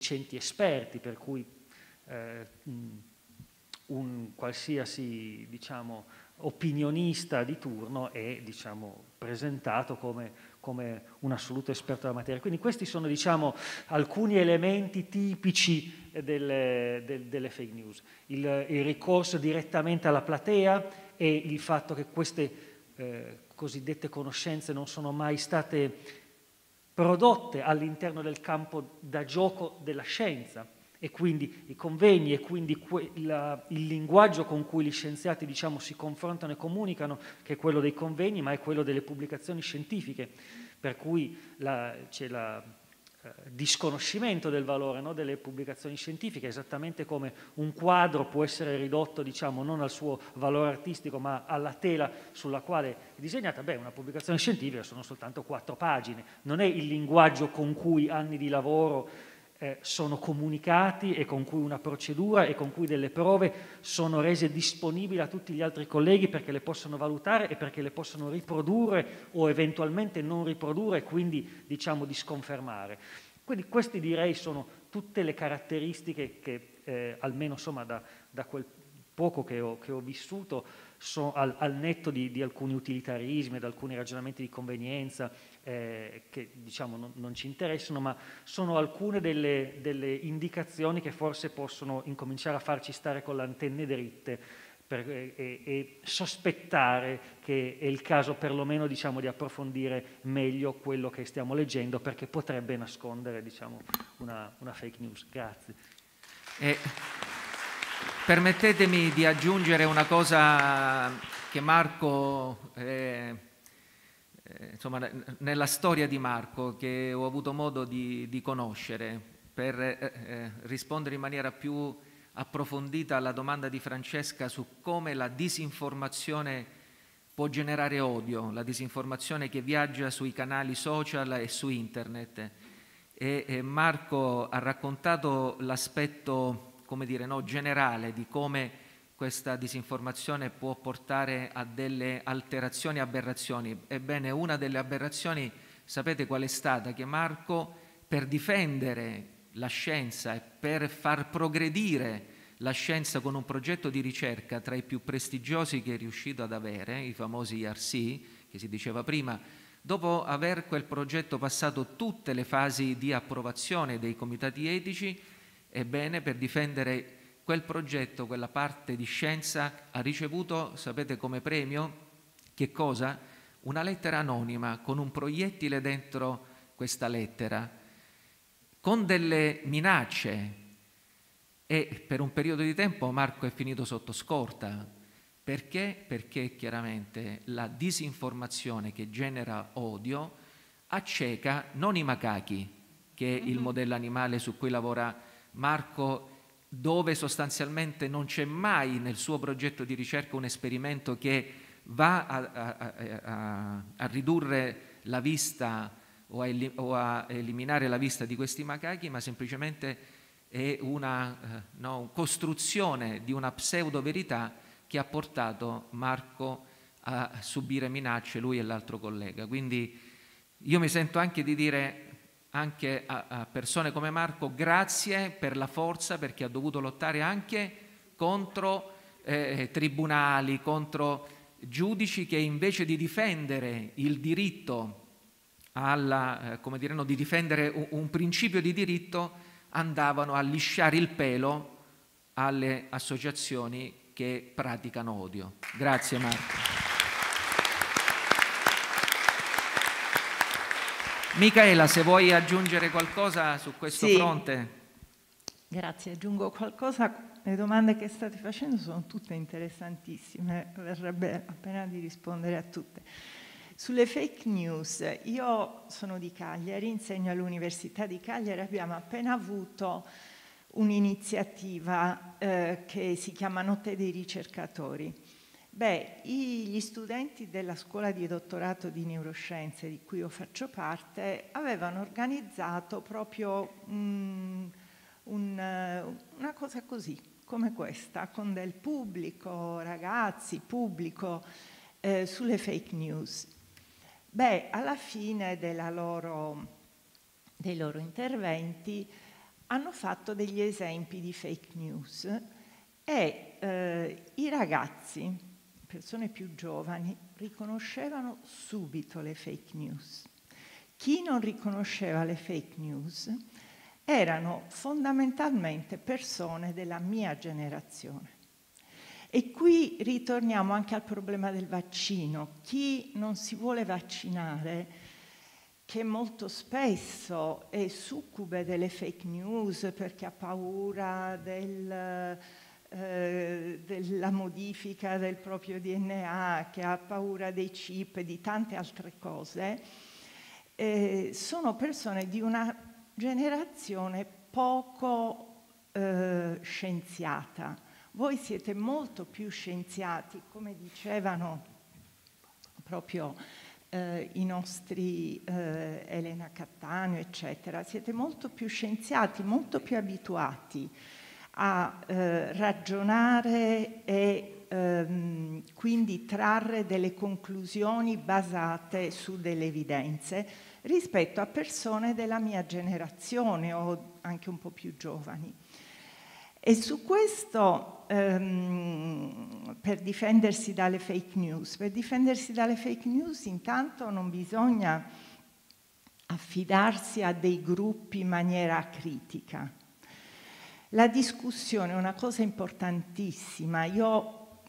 sedicenti esperti, per cui eh, un qualsiasi diciamo, opinionista di turno è diciamo, presentato come, come, un assoluto esperto della materia. Quindi questi sono diciamo, alcuni elementi tipici delle, del, delle fake news. Il, il, ricorso direttamente alla platea e il fatto che queste eh, cosiddette conoscenze non sono mai state prodotte all'interno del campo da gioco della scienza. E quindi i convegni e quindi la, il linguaggio con cui gli scienziati diciamo, si confrontano e comunicano, che è quello dei convegni, ma è quello delle pubblicazioni scientifiche, per cui la, c'è la disconoscimento del valore no, delle pubblicazioni scientifiche, esattamente come un quadro può essere ridotto diciamo, non al suo valore artistico ma alla tela sulla quale è disegnata, beh una pubblicazione scientifica sono soltanto quattro pagine, non è il linguaggio con cui anni di lavoro eh, sono comunicati e con cui una procedura e con cui delle prove sono rese disponibili a tutti gli altri colleghi perché le possano valutare e perché le possano riprodurre o eventualmente non riprodurre e quindi diciamo di sconfermare. Quindi queste direi sono tutte le caratteristiche che eh, almeno insomma da, da quel poco che ho, che ho vissuto so, al, al, netto di, di alcuni utilitarismi, di alcuni ragionamenti di convenienza eh, che diciamo non, non, ci interessano, ma sono alcune delle, delle, indicazioni che forse possono incominciare a farci stare con le antenne dritte per, e, e, sospettare che è il caso perlomeno diciamo, di approfondire meglio quello che stiamo leggendo perché potrebbe nascondere diciamo, una, una, fake news. Grazie. Eh, permettetemi di aggiungere una cosa che Marco... Insomma, nella storia di Marco che ho avuto modo di, di conoscere per eh, eh, rispondere in maniera più approfondita alla domanda di Francesca su come la disinformazione può generare odio, la disinformazione che viaggia sui canali social e su internet. E, e Marco ha raccontato l'aspetto, come dire, no, generale di come questa disinformazione può portare a delle alterazioni e aberrazioni. Ebbene, una delle aberrazioni, sapete qual è stata? Che Marco, per difendere la scienza e per far progredire la scienza con un progetto di ricerca tra i più prestigiosi che è riuscito ad avere, i famosi IRC, che si diceva prima, dopo aver quel progetto passato tutte le fasi di approvazione dei comitati etici, ebbene, per difendere quel progetto, quella parte di scienza ha ricevuto, sapete come premio, che cosa? Una lettera anonima con un proiettile dentro questa lettera, con delle minacce e per un periodo di tempo Marco è finito sotto scorta. Perché? Perché chiaramente la disinformazione che genera odio acceca non i macachi, che è il mm-hmm. modello animale su cui lavora Marco dove sostanzialmente non c'è mai nel suo progetto di ricerca un esperimento che va a, a, a, a ridurre la vista o, o a, eliminare la vista di questi macachi, ma semplicemente è una eh, no, costruzione di una pseudo verità che ha portato Marco a subire minacce, lui e l'altro collega. Quindi io mi sento anche di dire anche a, a, persone come Marco, grazie per la forza perché ha dovuto lottare anche contro eh, tribunali, contro giudici che invece di difendere il diritto alla, eh, come dire, no, di difendere un, un principio di diritto, andavano a lisciare il pelo alle associazioni che praticano odio. Grazie Marco. Michaela, se vuoi aggiungere qualcosa su questo sì. fronte. Grazie, aggiungo qualcosa. Le domande che state facendo sono tutte interessantissime, verrebbe appena di rispondere a tutte. Sulle fake news, io sono di Cagliari, insegno all'Università di Cagliari, abbiamo appena avuto un'iniziativa eh, che si chiama Notte dei ricercatori Beh, gli studenti della scuola di dottorato di neuroscienze di cui io faccio parte avevano organizzato proprio um, un, una cosa così, come questa, con del pubblico, ragazzi, pubblico, eh, sulle fake news. Beh, alla fine loro, dei loro interventi hanno fatto degli esempi di fake news e eh, i ragazzi, persone più giovani, riconoscevano subito le fake news. Chi non riconosceva le fake news erano fondamentalmente persone della mia generazione. E qui ritorniamo anche al problema del vaccino. Chi non si vuole vaccinare che molto spesso è succube delle fake news perché ha paura del, eh, della modifica del proprio DNA, che ha paura dei chip e di tante altre cose, eh, sono persone di una generazione poco eh, scienziata. Voi siete molto più scienziati, come dicevano proprio eh, i nostri eh, Elena Cattaneo, eccetera, siete molto più scienziati, molto più abituati a eh, ragionare e ehm, quindi trarre delle conclusioni basate su delle evidenze rispetto a persone della mia generazione o anche un po' più giovani. E su questo, ehm, per difendersi dalle fake news, per difendersi dalle fake news intanto non bisogna affidarsi a dei gruppi in maniera critica. La discussione è una cosa importantissima. Io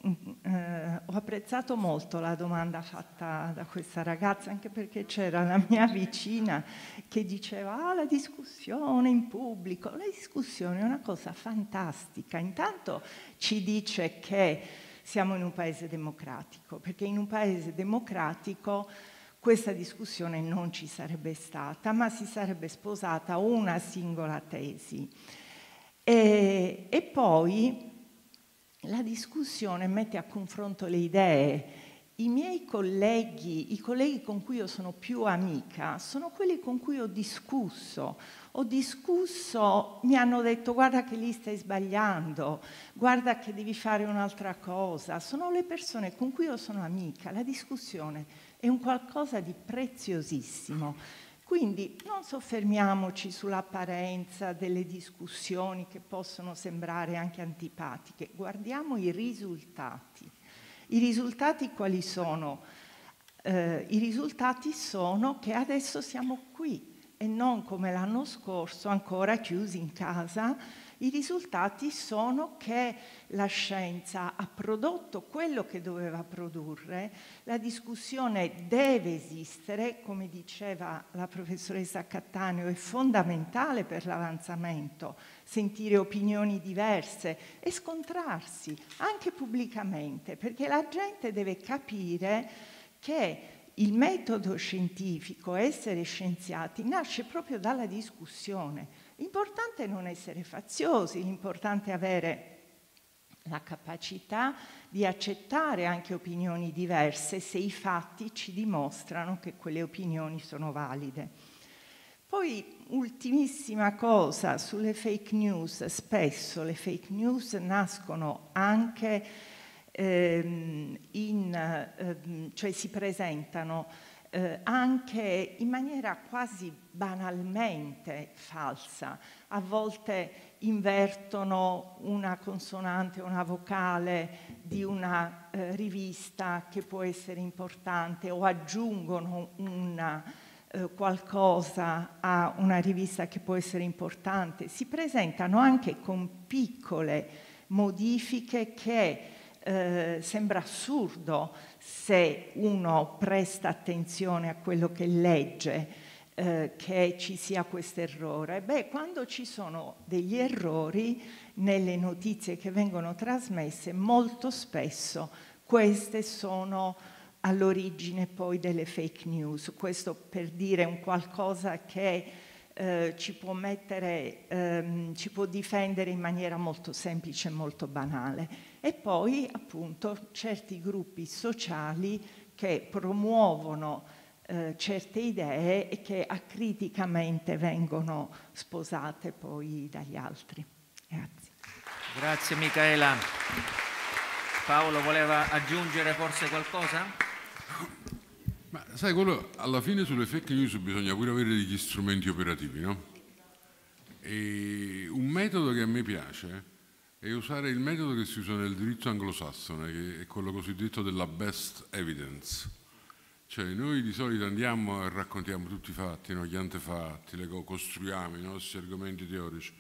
eh, ho apprezzato molto la domanda fatta da questa ragazza, anche perché c'era la mia vicina che diceva ah, la discussione in pubblico. La discussione è una cosa fantastica. Intanto ci dice che siamo in un paese democratico, perché in un paese democratico questa discussione non ci sarebbe stata, ma si sarebbe sposata una singola tesi. E, e poi la discussione mette a confronto le idee. I miei colleghi, i colleghi con cui io sono più amica, sono quelli con cui ho discusso. Ho discusso, mi hanno detto guarda che lì stai sbagliando, guarda che devi fare un'altra cosa. Sono le persone con cui io sono amica. La discussione è un qualcosa di preziosissimo. Quindi non soffermiamoci sull'apparenza delle discussioni che possono sembrare anche antipatiche, guardiamo i risultati. I risultati quali sono? Eh, I risultati sono che adesso siamo qui e non come l'anno scorso ancora chiusi in casa i risultati sono che la scienza ha prodotto quello che doveva produrre, la discussione deve esistere, come diceva la professoressa Cattaneo, è fondamentale per l'avanzamento, sentire opinioni diverse e scontrarsi anche pubblicamente, perché la gente deve capire che il metodo scientifico, essere scienziati, nasce proprio dalla discussione L'importante è non essere faziosi, l'importante è avere la capacità di accettare anche opinioni diverse se i fatti ci dimostrano che quelle opinioni sono valide. Poi, ultimissima cosa sulle fake news, spesso le fake news nascono anche ehm, in, ehm, cioè si presentano eh, anche in maniera quasi banalmente falsa. A volte invertono una consonante una vocale di una eh, rivista che può essere importante o aggiungono una, eh, qualcosa a una rivista che può essere importante. Si presentano anche con piccole modifiche che eh, sembra assurdo se uno presta attenzione a quello che legge, eh, che ci sia questo errore. Beh, quando ci sono degli errori nelle notizie che vengono trasmesse, molto spesso queste sono all'origine poi delle fake news. Questo per dire un qualcosa che eh, ci può mettere, ehm, ci può difendere in maniera molto semplice e molto banale e poi appunto certi gruppi sociali che promuovono eh, certe idee e che acriticamente vengono sposate poi dagli altri. Grazie. Grazie Michaela. Paolo voleva aggiungere forse qualcosa? Ma sai, quello alla fine sulle fake news bisogna pure avere degli strumenti operativi, no? E un metodo che a me piace è usare il metodo che si usa nel diritto anglosassone, che è quello cosiddetto della best evidence. Cioè noi di solito andiamo e raccontiamo tutti i fatti, no? gli antefatti, le costruiamo i nostri argomenti teorici.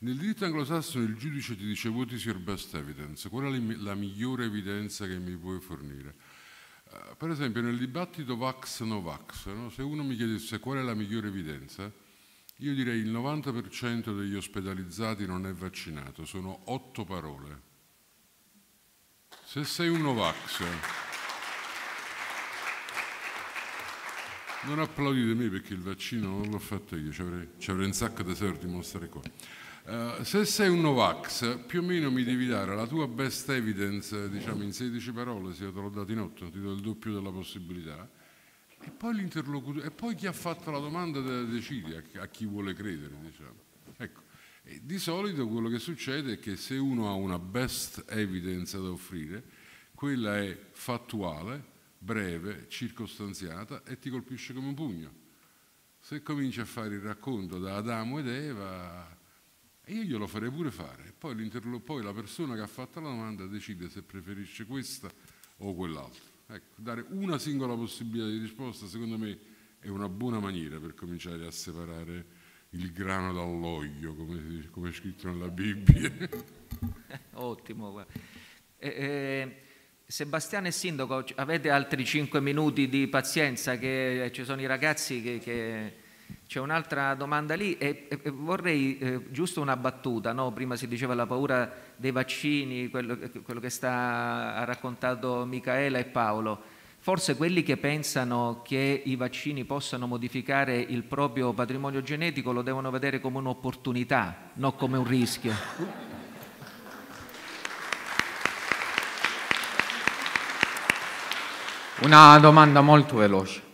Nel diritto anglosassone il giudice ti dice what is your best evidence, qual è la migliore evidenza che mi puoi fornire. Uh, per esempio nel dibattito Vax-Novax, no? se uno mi chiedesse qual è la migliore evidenza, io direi il 90% degli ospedalizzati non è vaccinato, sono otto parole. Se sei un Novax, non applaudite me perché il vaccino non l'ho fatto io, ci avrei, avrei un sacco di soldi di stare qua. Uh, se sei un Novax, più o meno mi devi dare la tua best evidence, diciamo in 16 parole, se te l'ho dato in 8, ti do il doppio della possibilità e poi l'interlocutore, e poi chi ha fatto la domanda decide a, chi vuole credere, diciamo. Ecco. di solito quello che succede è che se uno ha una best evidence da offrire, quella è fattuale, breve, circostanziata e ti colpisce come un pugno. Se cominci a fare il racconto da Adamo ed Eva, io glielo farei pure fare, poi, poi la persona che ha fatto la domanda decide se preferisce questa o quell'altra. Ecco, dare una singola possibilità di risposta, secondo me, è una buona maniera per cominciare a separare il grano dall'olio, come, come è scritto nella Bibbia. Ottimo. Eh, eh, Sebastiano e Sindaco, avete altri cinque minuti di pazienza, che ci sono i ragazzi che, che c'è un'altra domanda lì e, e vorrei eh, giusto una battuta, no? prima si diceva la paura dei vaccini, quello, quello che sta, ha raccontato Michaela e Paolo. Forse quelli che pensano che i vaccini possano modificare il proprio patrimonio genetico lo devono vedere come un'opportunità, non come un rischio. Una domanda molto veloce.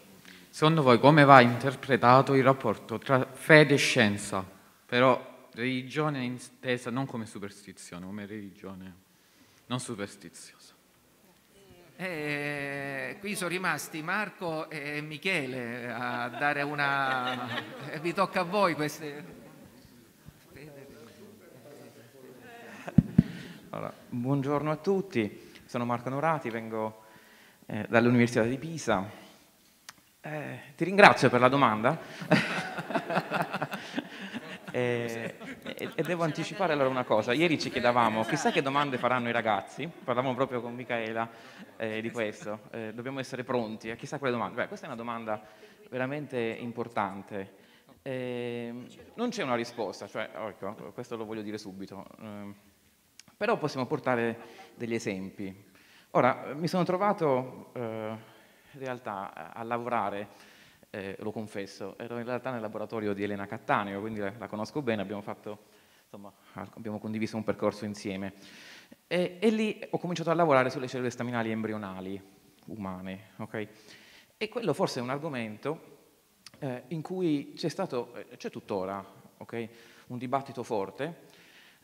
Secondo voi come va interpretato il rapporto tra fede e scienza? Però religione intesa non come superstizione, come religione non superstiziosa. Eh, qui sono rimasti Marco e Michele a dare una... Eh, vi tocca a voi queste... Allora, buongiorno a tutti, sono Marco Norati, vengo eh, dall'Università di Pisa eh, ti ringrazio per la domanda e, e, e, devo anticipare allora una cosa. Ieri ci chiedevamo chissà che domande faranno i ragazzi, parlavamo proprio con Michaela eh, di questo, eh, dobbiamo essere pronti a chissà quelle domande. Beh, questa è una domanda veramente importante. Ehm, non c'è una risposta, cioè, ecco, questo lo voglio dire subito, ehm, però possiamo portare degli esempi. Ora, mi sono trovato eh, in realtà eh, a lavorare, eh, lo confesso, ero in realtà nel laboratorio di Elena Cattaneo, quindi la, conosco bene, abbiamo, fatto, insomma, abbiamo condiviso un percorso insieme. E, e, lì ho cominciato a lavorare sulle cellule staminali embrionali umane. Okay? E quello forse è un argomento eh, in cui c'è stato, eh, c'è tuttora, okay? un dibattito forte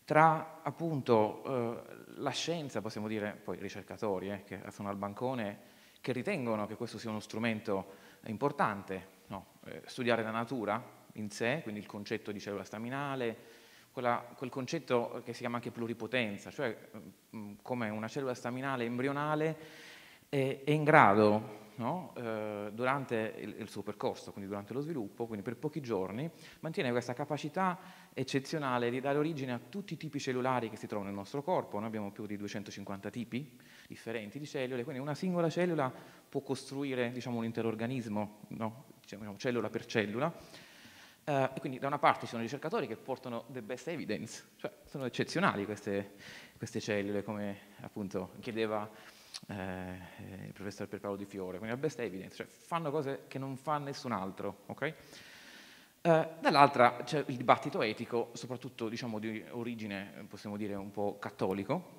tra appunto eh, la scienza, possiamo dire, poi ricercatori eh, che sono al bancone, che ritengono che questo sia uno strumento importante, no? eh, studiare la natura in sé, quindi il concetto di cellula staminale, quella, quel concetto che si chiama anche pluripotenza, cioè mh, mm, come una cellula staminale embrionale è, è in grado no? eh, durante il, il, suo percorso, quindi durante lo sviluppo, quindi per pochi giorni, mantiene questa capacità eccezionale di dare origine a tutti i tipi cellulari che si trovano nel nostro corpo. Noi abbiamo più di 250 tipi differenti di cellule, quindi una singola cellula può costruire diciamo, un intero organismo, no? diciamo, cellula per cellula. Uh, quindi da una parte ci sono ricercatori che portano the best evidence, cioè sono eccezionali queste, queste cellule, come appunto chiedeva eh, il professor Pierpaolo Di Fiore, quindi la best evidence, cioè fanno cose che non fa nessun altro, ok? Eh, dall'altra c'è il dibattito etico, soprattutto diciamo, di origine, possiamo dire, un po' cattolico,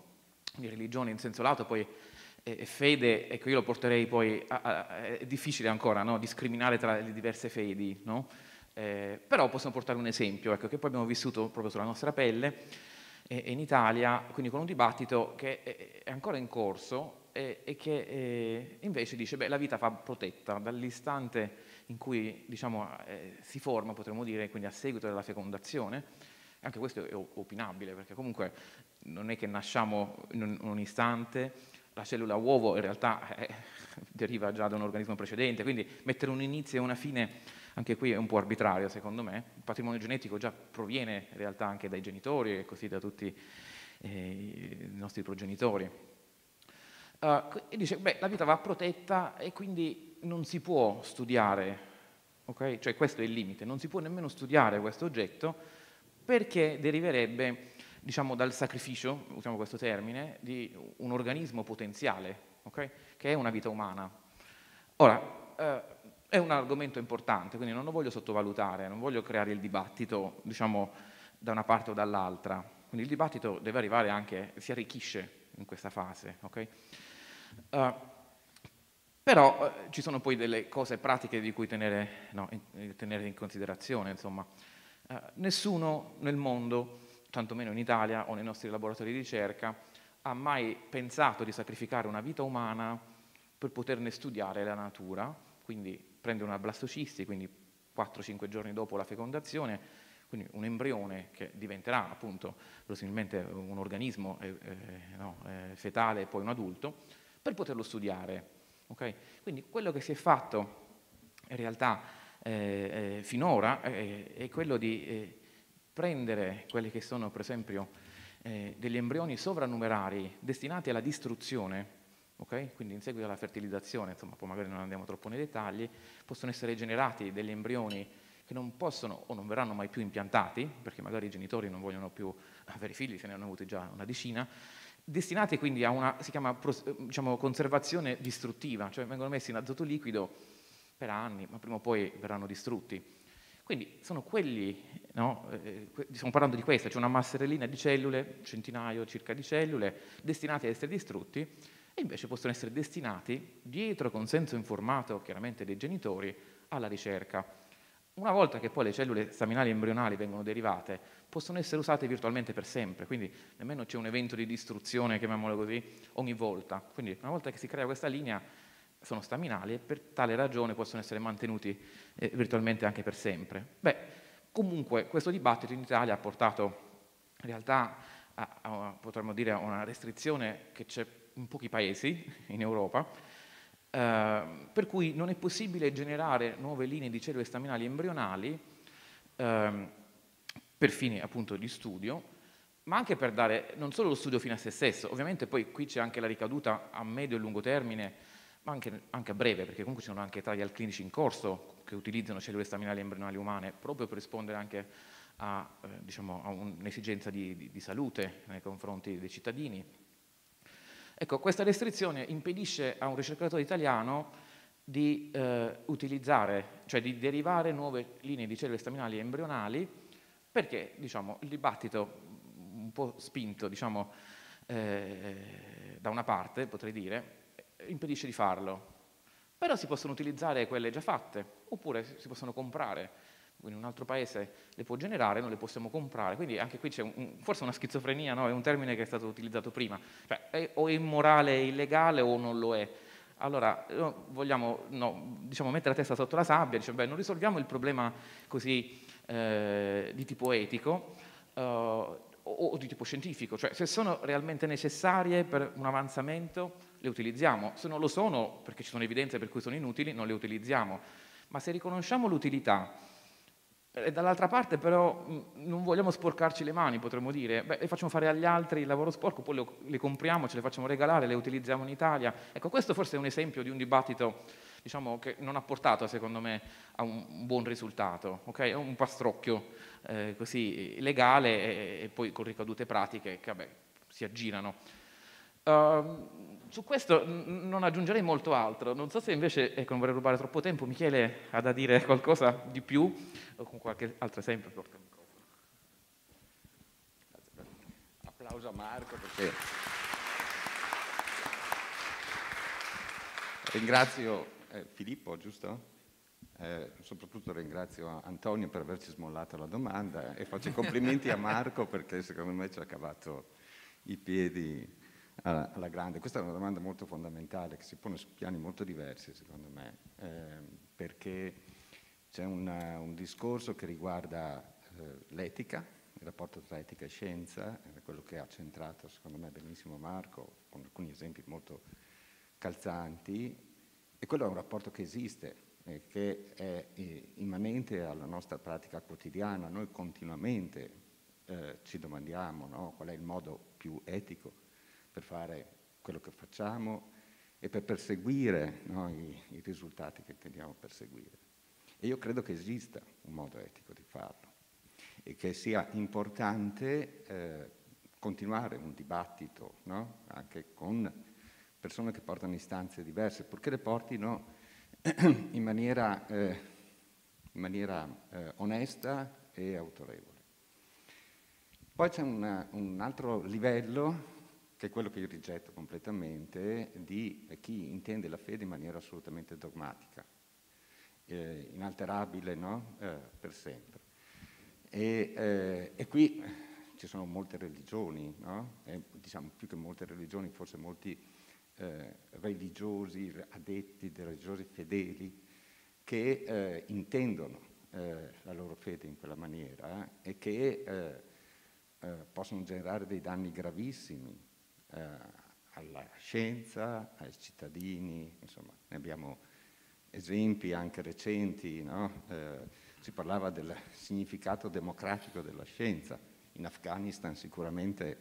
di religione in senso lato, poi e fede, ecco io lo porterei poi, a, a, è difficile ancora no? discriminare tra le diverse fedi, no? eh, però possiamo portare un esempio, ecco, che poi abbiamo vissuto proprio sulla nostra pelle eh, in Italia, quindi con un dibattito che è, ancora in corso e, e che eh, invece dice che la vita va protetta dall'istante in cui diciamo, eh, si forma, potremmo dire, quindi a seguito della fecondazione. Anche questo è opinabile, perché comunque non è che nasciamo in un istante, la cellula uovo in realtà eh, deriva già da un organismo precedente, quindi mettere un inizio e una fine anche qui è un po' arbitrario secondo me, il patrimonio genetico già proviene in realtà anche dai genitori e così da tutti eh, i nostri progenitori. Uh, e dice, beh, la vita va protetta e quindi non si può studiare, ok? Cioè questo è il limite, non si può nemmeno studiare questo oggetto perché deriverebbe, diciamo, dal sacrificio, usiamo questo termine, di un organismo potenziale, ok? Che è una vita umana. Ora, uh, è un argomento importante, quindi non lo voglio sottovalutare, non voglio creare il dibattito, diciamo, da una parte o dall'altra. Quindi il dibattito deve arrivare anche, si arricchisce in questa fase, ok? Uh, però uh, ci sono poi delle cose pratiche di cui tenere, no, in, tenere in, considerazione. Uh, nessuno nel mondo, tantomeno in Italia o nei nostri laboratori di ricerca, ha mai pensato di sacrificare una vita umana per poterne studiare la natura, quindi prende una blastocisti, quindi 4-5 giorni dopo la fecondazione, quindi un embrione che diventerà appunto verosimilmente un organismo eh, eh, no, eh, fetale e poi un adulto, per poterlo studiare. Okay? Quindi quello che si è fatto in realtà eh, eh, finora eh, è quello di prendere quelli che sono per esempio degli embrioni sovrannumerari destinati alla distruzione Okay? Quindi in seguito alla fertilizzazione, insomma, poi magari non andiamo troppo nei dettagli, possono essere generati degli embrioni che non possono o non verranno mai più impiantati, perché magari i genitori non vogliono più avere figli, se ne hanno avuti già una decina, destinati quindi a una, si chiama diciamo, conservazione distruttiva, cioè vengono messi in azoto liquido per anni, ma prima o poi verranno distrutti. Quindi sono quelli, no? eh, stiamo parlando di questo, c'è una masserellina di cellule, centinaio circa di cellule, destinate ad essere distrutti, e invece possono essere destinati, dietro consenso informato chiaramente dei genitori, alla ricerca. Una volta che poi le cellule staminali embrionali vengono derivate, possono essere usate virtualmente per sempre, quindi nemmeno c'è un evento di distruzione, chiamiamolo così, ogni volta. Quindi una volta che si crea questa linea, sono staminali e per tale ragione possono essere mantenuti eh, virtualmente anche per sempre. Beh, comunque questo dibattito in Italia ha portato in realtà a, a potremmo dire, a una restrizione che c'è in pochi paesi in Europa, eh, per cui non è possibile generare nuove linee di cellule staminali embrionali eh, per fini appunto di studio, ma anche per dare non solo lo studio fine a se stesso, ovviamente poi qui c'è anche la ricaduta a medio e lungo termine, ma anche, anche, a breve, perché comunque ci sono anche trial clinici in corso che utilizzano cellule staminali embrionali umane proprio per rispondere anche a, eh, diciamo, a un'esigenza di, di, di salute nei confronti dei cittadini. Ecco, questa restrizione impedisce a un ricercatore italiano di eh, utilizzare, cioè di derivare nuove linee di cellule staminali embrionali, perché diciamo, il dibattito un po' spinto diciamo, eh, da una parte, potrei dire, impedisce di farlo. Però si possono utilizzare quelle già fatte, oppure si possono comprare in un altro paese le può generare, non le possiamo comprare. Quindi anche qui c'è un, forse una schizofrenia, no? è un termine che è stato utilizzato prima, cioè è, o è immorale e illegale o non lo è. Allora vogliamo no, diciamo, mettere la testa sotto la sabbia, dice, beh, non risolviamo il problema così eh, di tipo etico eh, o, o di tipo scientifico, cioè se sono realmente necessarie per un avanzamento le utilizziamo, se non lo sono perché ci sono evidenze per cui sono inutili non le utilizziamo, ma se riconosciamo l'utilità e dall'altra parte però non vogliamo sporcarci le mani, potremmo dire, beh, le facciamo fare agli altri il lavoro sporco, poi le, compriamo, ce le facciamo regalare, le utilizziamo in Italia. Ecco, questo forse è un esempio di un dibattito diciamo, che non ha portato, secondo me, a un buon risultato. Okay? È un pastrocchio eh, così legale e, e, poi con ricadute pratiche che vabbè, si aggirano. Uh, su questo non aggiungerei molto altro, non so se invece, ecco non vorrei rubare troppo tempo, Michele ha da dire qualcosa di più o con qualche altro esempio. Applauso a Marco perché ringrazio eh, Filippo, giusto? Eh, soprattutto ringrazio Antonio per averci smollato la domanda e faccio i complimenti a Marco perché secondo me ci ha cavato i piedi alla, alla, grande? Questa è una domanda molto fondamentale che si pone su piani molto diversi, secondo me, eh, perché c'è una, un discorso che riguarda eh, l'etica, il rapporto tra etica e scienza, quello che ha centrato secondo me benissimo Marco, con alcuni esempi molto calzanti, e quello è un rapporto che esiste, che è eh, immanente alla nostra pratica quotidiana. Noi continuamente eh, ci domandiamo no, qual è il modo più etico per fare quello che facciamo e per perseguire no, i, i risultati che intendiamo perseguire. E io credo che esista un modo etico di farlo e che sia importante eh, continuare un dibattito no? anche con persone che portano istanze diverse, purché le portino in maniera, eh, in maniera eh, onesta e autorevole. Poi c'è una, un altro livello, che è quello che io rigetto completamente, di chi intende la fede in maniera assolutamente dogmatica, eh, inalterabile no? eh, per sempre. E, eh, e, qui ci sono molte religioni, no? e, diciamo più che molte religioni, forse molti eh, religiosi, addetti, religiosi fedeli, che eh, intendono eh, la loro fede in quella maniera e che possono generare dei danni gravissimi alla scienza, ai cittadini, insomma, ne abbiamo esempi anche recenti, no? eh, si parlava del significato democratico della scienza. In Afghanistan sicuramente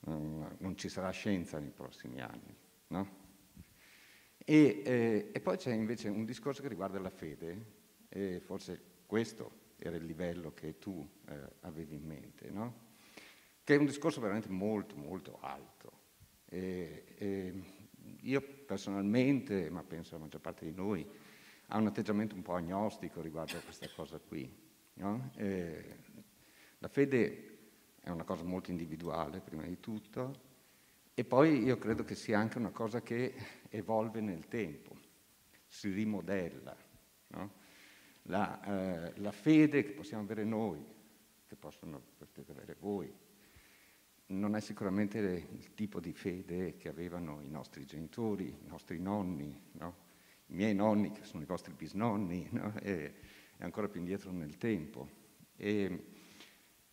um, non ci sarà scienza nei prossimi anni. No? E, eh, e, poi c'è invece un discorso che riguarda la fede, e forse questo era il livello che tu eh, avevi in mente, no? Che è un discorso veramente molto, molto alto. E, e io personalmente, ma penso la maggior parte di noi, ha un atteggiamento un po' agnostico riguardo a questa cosa qui. No? la fede è una cosa molto individuale, prima di tutto, e poi io credo che sia anche una cosa che evolve nel tempo, si rimodella. No? La, eh, la, fede che possiamo avere noi, che possono, avere voi, non è sicuramente il tipo di fede che avevano i nostri genitori, i nostri nonni, no? i miei nonni che sono i vostri bisnonni, no? e, e, ancora più indietro nel tempo. E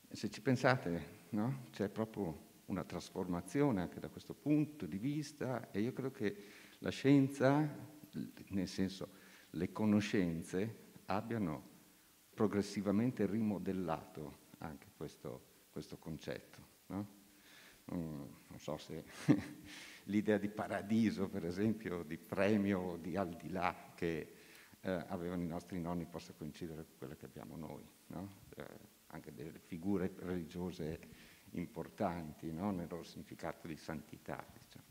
se ci pensate, no? c'è proprio una trasformazione anche da questo punto di vista e io credo che la scienza, nel senso le conoscenze, abbiano progressivamente rimodellato anche questo, questo concetto. No? Non so se l'idea di paradiso, per esempio, di premio, di al di là che eh, avevano i nostri nonni possa coincidere con quella che abbiamo noi, no? eh, anche delle figure religiose importanti no? nel loro significato di santità. Diciamo.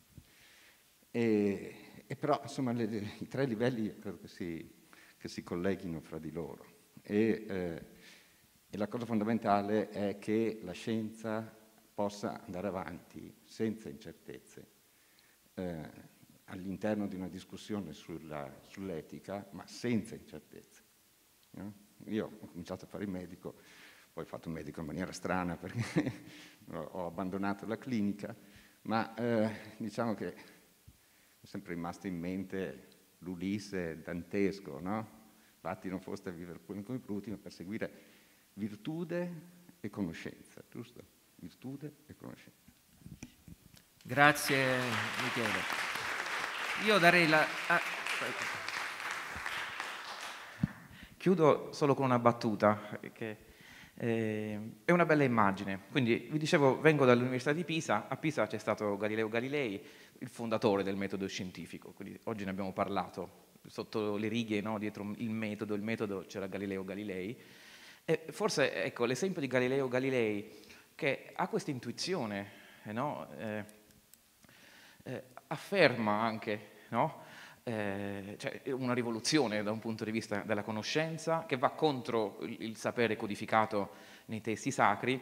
E, e, però, insomma, le, i tre livelli credo che si, che si colleghino fra di loro. E, eh, e la cosa fondamentale è che la scienza possa andare avanti senza incertezze eh, all'interno di una discussione sulla, sull'etica, ma senza incertezze. No? Io ho cominciato a fare il medico, poi ho fatto il medico in maniera strana perché ho abbandonato la clinica, ma eh, diciamo che è sempre rimasto in mente l'Ulisse dantesco, no? Infatti non foste a vivere come i bruti, ma perseguire virtude e conoscenza, giusto? Virtù e conoscenza. Grazie Michele. Io darei la... Ah, Chiudo solo con una battuta, che eh, è una bella immagine. Quindi vi dicevo, vengo dall'Università di Pisa, a Pisa c'è stato Galileo Galilei, il fondatore del metodo scientifico, quindi oggi ne abbiamo parlato, sotto le righe, no, dietro il metodo, il metodo c'era Galileo Galilei. E forse, ecco, l'esempio di Galileo Galilei che ha questa intuizione, eh, no? eh, eh, afferma anche no? Eh, cioè una rivoluzione da un punto di vista della conoscenza che va contro il, sapere codificato nei testi sacri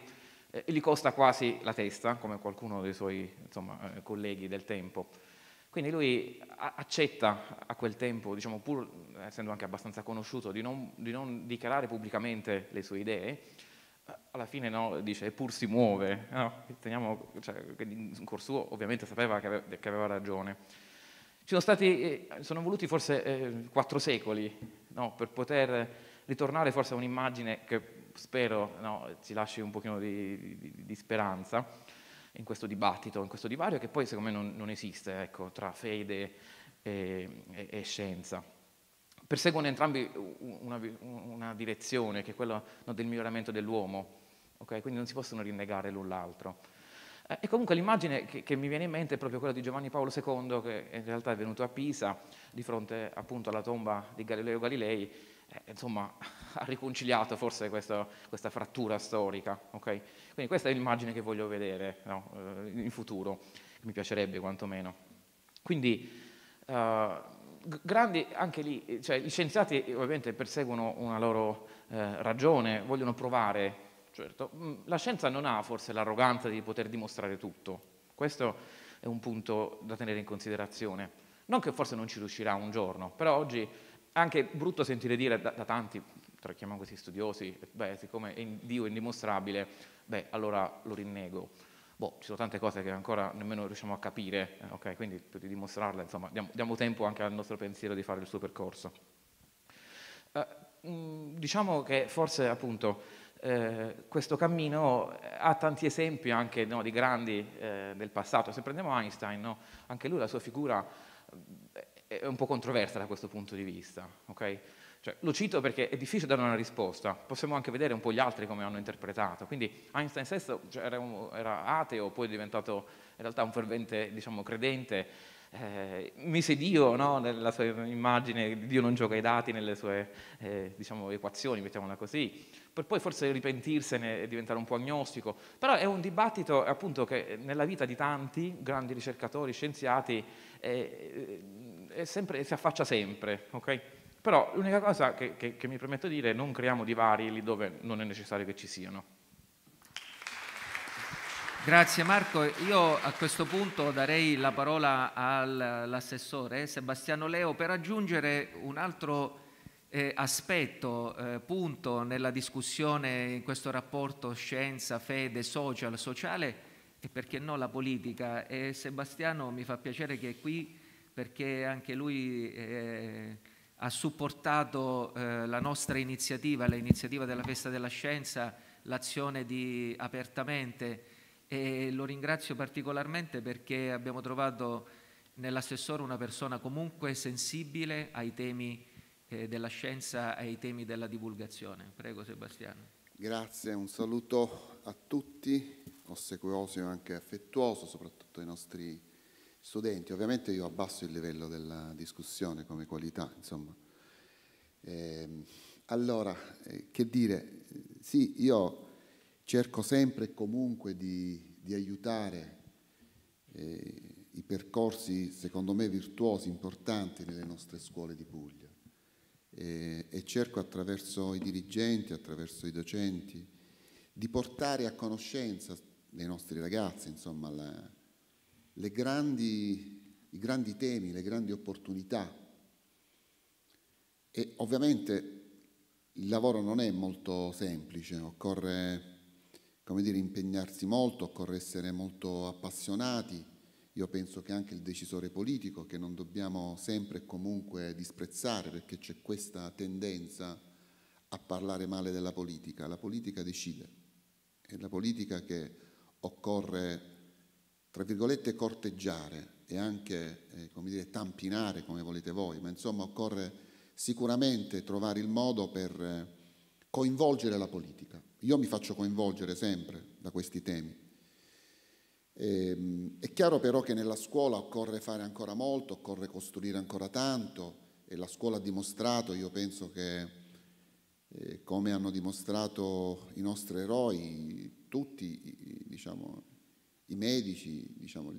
eh, gli costa quasi la testa, come qualcuno dei suoi insomma, eh, colleghi del tempo. Quindi lui accetta a quel tempo, diciamo, pur essendo anche abbastanza conosciuto, di non, di non dichiarare pubblicamente le sue idee, alla fine no, dice eppur si muove, no? Teniamo, cioè, in cuor suo ovviamente sapeva che aveva, che aveva ragione. Ci sono, stati, eh, sono voluti forse eh, quattro secoli no, per poter ritornare forse a un'immagine che spero no, ci lasci un pochino di, di, di, speranza in questo dibattito, in questo divario che poi secondo me non, non esiste ecco, tra fede e, e, e scienza perseguono entrambi una, una, direzione, che è quella no, del miglioramento dell'uomo, okay? quindi non si possono rinnegare l'un l'altro. Eh, e comunque l'immagine che, che, mi viene in mente è proprio quella di Giovanni Paolo II, che in realtà è venuto a Pisa, di fronte appunto alla tomba di Galileo Galilei, eh, insomma ha riconciliato forse questo, questa frattura storica. Okay? Quindi questa è l'immagine che voglio vedere no? eh, in futuro, mi piacerebbe quantomeno. Quindi, uh, grandi, anche lì, cioè, gli scienziati ovviamente perseguono una loro eh, ragione, vogliono provare, certo. Mm, la scienza non ha forse l'arroganza di poter dimostrare tutto, questo è un punto da tenere in considerazione. Non che forse non ci riuscirà un giorno, però oggi è anche brutto sentire dire da, da tanti, tra chiamiamo questi studiosi, beh, siccome Dio è indimostrabile, beh, allora lo rinnego boh, ci sono tante cose che ancora nemmeno riusciamo a capire, eh, okay? quindi per dimostrarle, insomma, diamo, diamo, tempo anche al nostro pensiero di fare il suo percorso. Eh, mh, mm, diciamo che forse appunto eh, questo cammino ha tanti esempi anche no, di grandi eh, del passato. Se prendiamo Einstein, no? anche lui la sua figura eh, è un po' controversa da questo punto di vista. Okay? Cioè, lo cito perché è difficile dare una risposta, possiamo anche vedere un po' gli altri come hanno interpretato. Quindi Einstein stesso cioè, era, un, era, ateo, poi è diventato in realtà un fervente diciamo, credente, eh, mise Dio no? nella sua immagine, Dio non gioca i dati nelle sue eh, diciamo, equazioni, mettiamola così, per poi forse ripentirsene e diventare un po' agnostico. Però è un dibattito appunto che nella vita di tanti grandi ricercatori, scienziati, eh, sempre, si affaccia sempre. Okay? Però l'unica cosa che, che, che mi permetto di dire è non creiamo divari lì dove non è necessario che ci siano. Grazie Marco. Io a questo punto darei la parola all'assessore Sebastiano Leo per aggiungere un altro eh, aspetto, eh, punto nella discussione in questo rapporto scienza, fede, social, sociale e perché no la politica. E Sebastiano mi fa piacere che è qui perché anche lui... Eh, ha supportato eh, la nostra iniziativa, l'iniziativa della Festa della Scienza, l'azione di Apertamente e lo ringrazio particolarmente perché abbiamo trovato nell'assessore una persona comunque sensibile ai temi eh, della scienza e ai temi della divulgazione. Prego Sebastiano. Grazie, un saluto a tutti, ossequioso e anche affettuoso, soprattutto ai nostri studenti. Ovviamente io abbasso il livello della discussione come qualità, insomma. Eh, allora, che dire, sì, io cerco sempre e comunque di, di aiutare eh, i percorsi, secondo me, virtuosi, importanti nelle nostre scuole di Puglia e cerco attraverso i dirigenti, attraverso i docenti, di portare a conoscenza dei nostri ragazzi, insomma, la, grandi, i grandi temi, le grandi opportunità. E ovviamente il lavoro non è molto semplice, occorre dire, impegnarsi molto, occorre essere molto appassionati. Io penso che anche il decisore politico, che non dobbiamo sempre e comunque disprezzare, perché c'è questa tendenza a parlare male della politica. La politica decide, è la politica che occorre tra virgolette, corteggiare e anche, eh, come dire, tampinare come volete voi, ma insomma occorre sicuramente trovare il modo per eh, coinvolgere la politica. Io mi faccio coinvolgere sempre da questi temi. E, ehm, è chiaro però che nella scuola occorre fare ancora molto, occorre costruire ancora tanto e la scuola ha dimostrato, io penso che eh, come hanno dimostrato i nostri eroi, tutti diciamo, i medici, diciamo,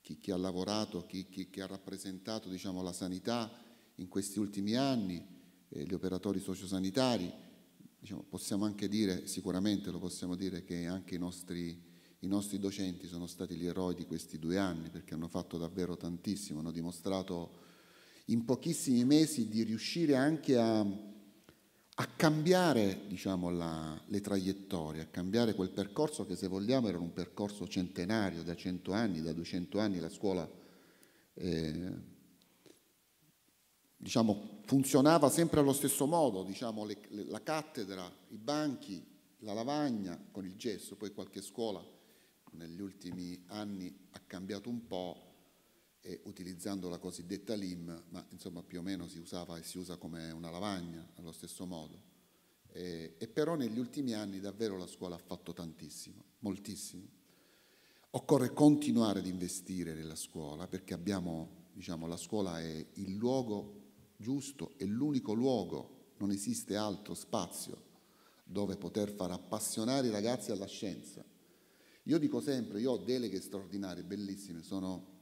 chi, chi, ha lavorato, chi, chi, chi ha rappresentato diciamo, la sanità in questi ultimi anni, eh, gli operatori sociosanitari, diciamo, possiamo anche dire, sicuramente lo possiamo dire, che anche i nostri, i nostri docenti sono stati gli eroi di questi due anni perché hanno fatto davvero tantissimo, hanno dimostrato in pochissimi mesi di riuscire anche a a cambiare diciamo, la, le traiettorie, a cambiare quel percorso che se vogliamo era un percorso centenario, da 100 anni, da 200 anni la scuola eh, diciamo, funzionava sempre allo stesso modo, diciamo, le, le, la cattedra, i banchi, la lavagna con il gesso, poi qualche scuola negli ultimi anni ha cambiato un po' e utilizzando la cosiddetta LIM, ma insomma più o meno si usava e si usa come una lavagna allo stesso modo. E, e però negli ultimi anni davvero la scuola ha fatto tantissimo, moltissimo. Occorre continuare ad investire nella scuola perché abbiamo, diciamo, la scuola è il luogo giusto, è l'unico luogo, non esiste altro spazio dove poter far appassionare i ragazzi alla scienza. Io dico sempre, io ho deleghe straordinarie, bellissime, sono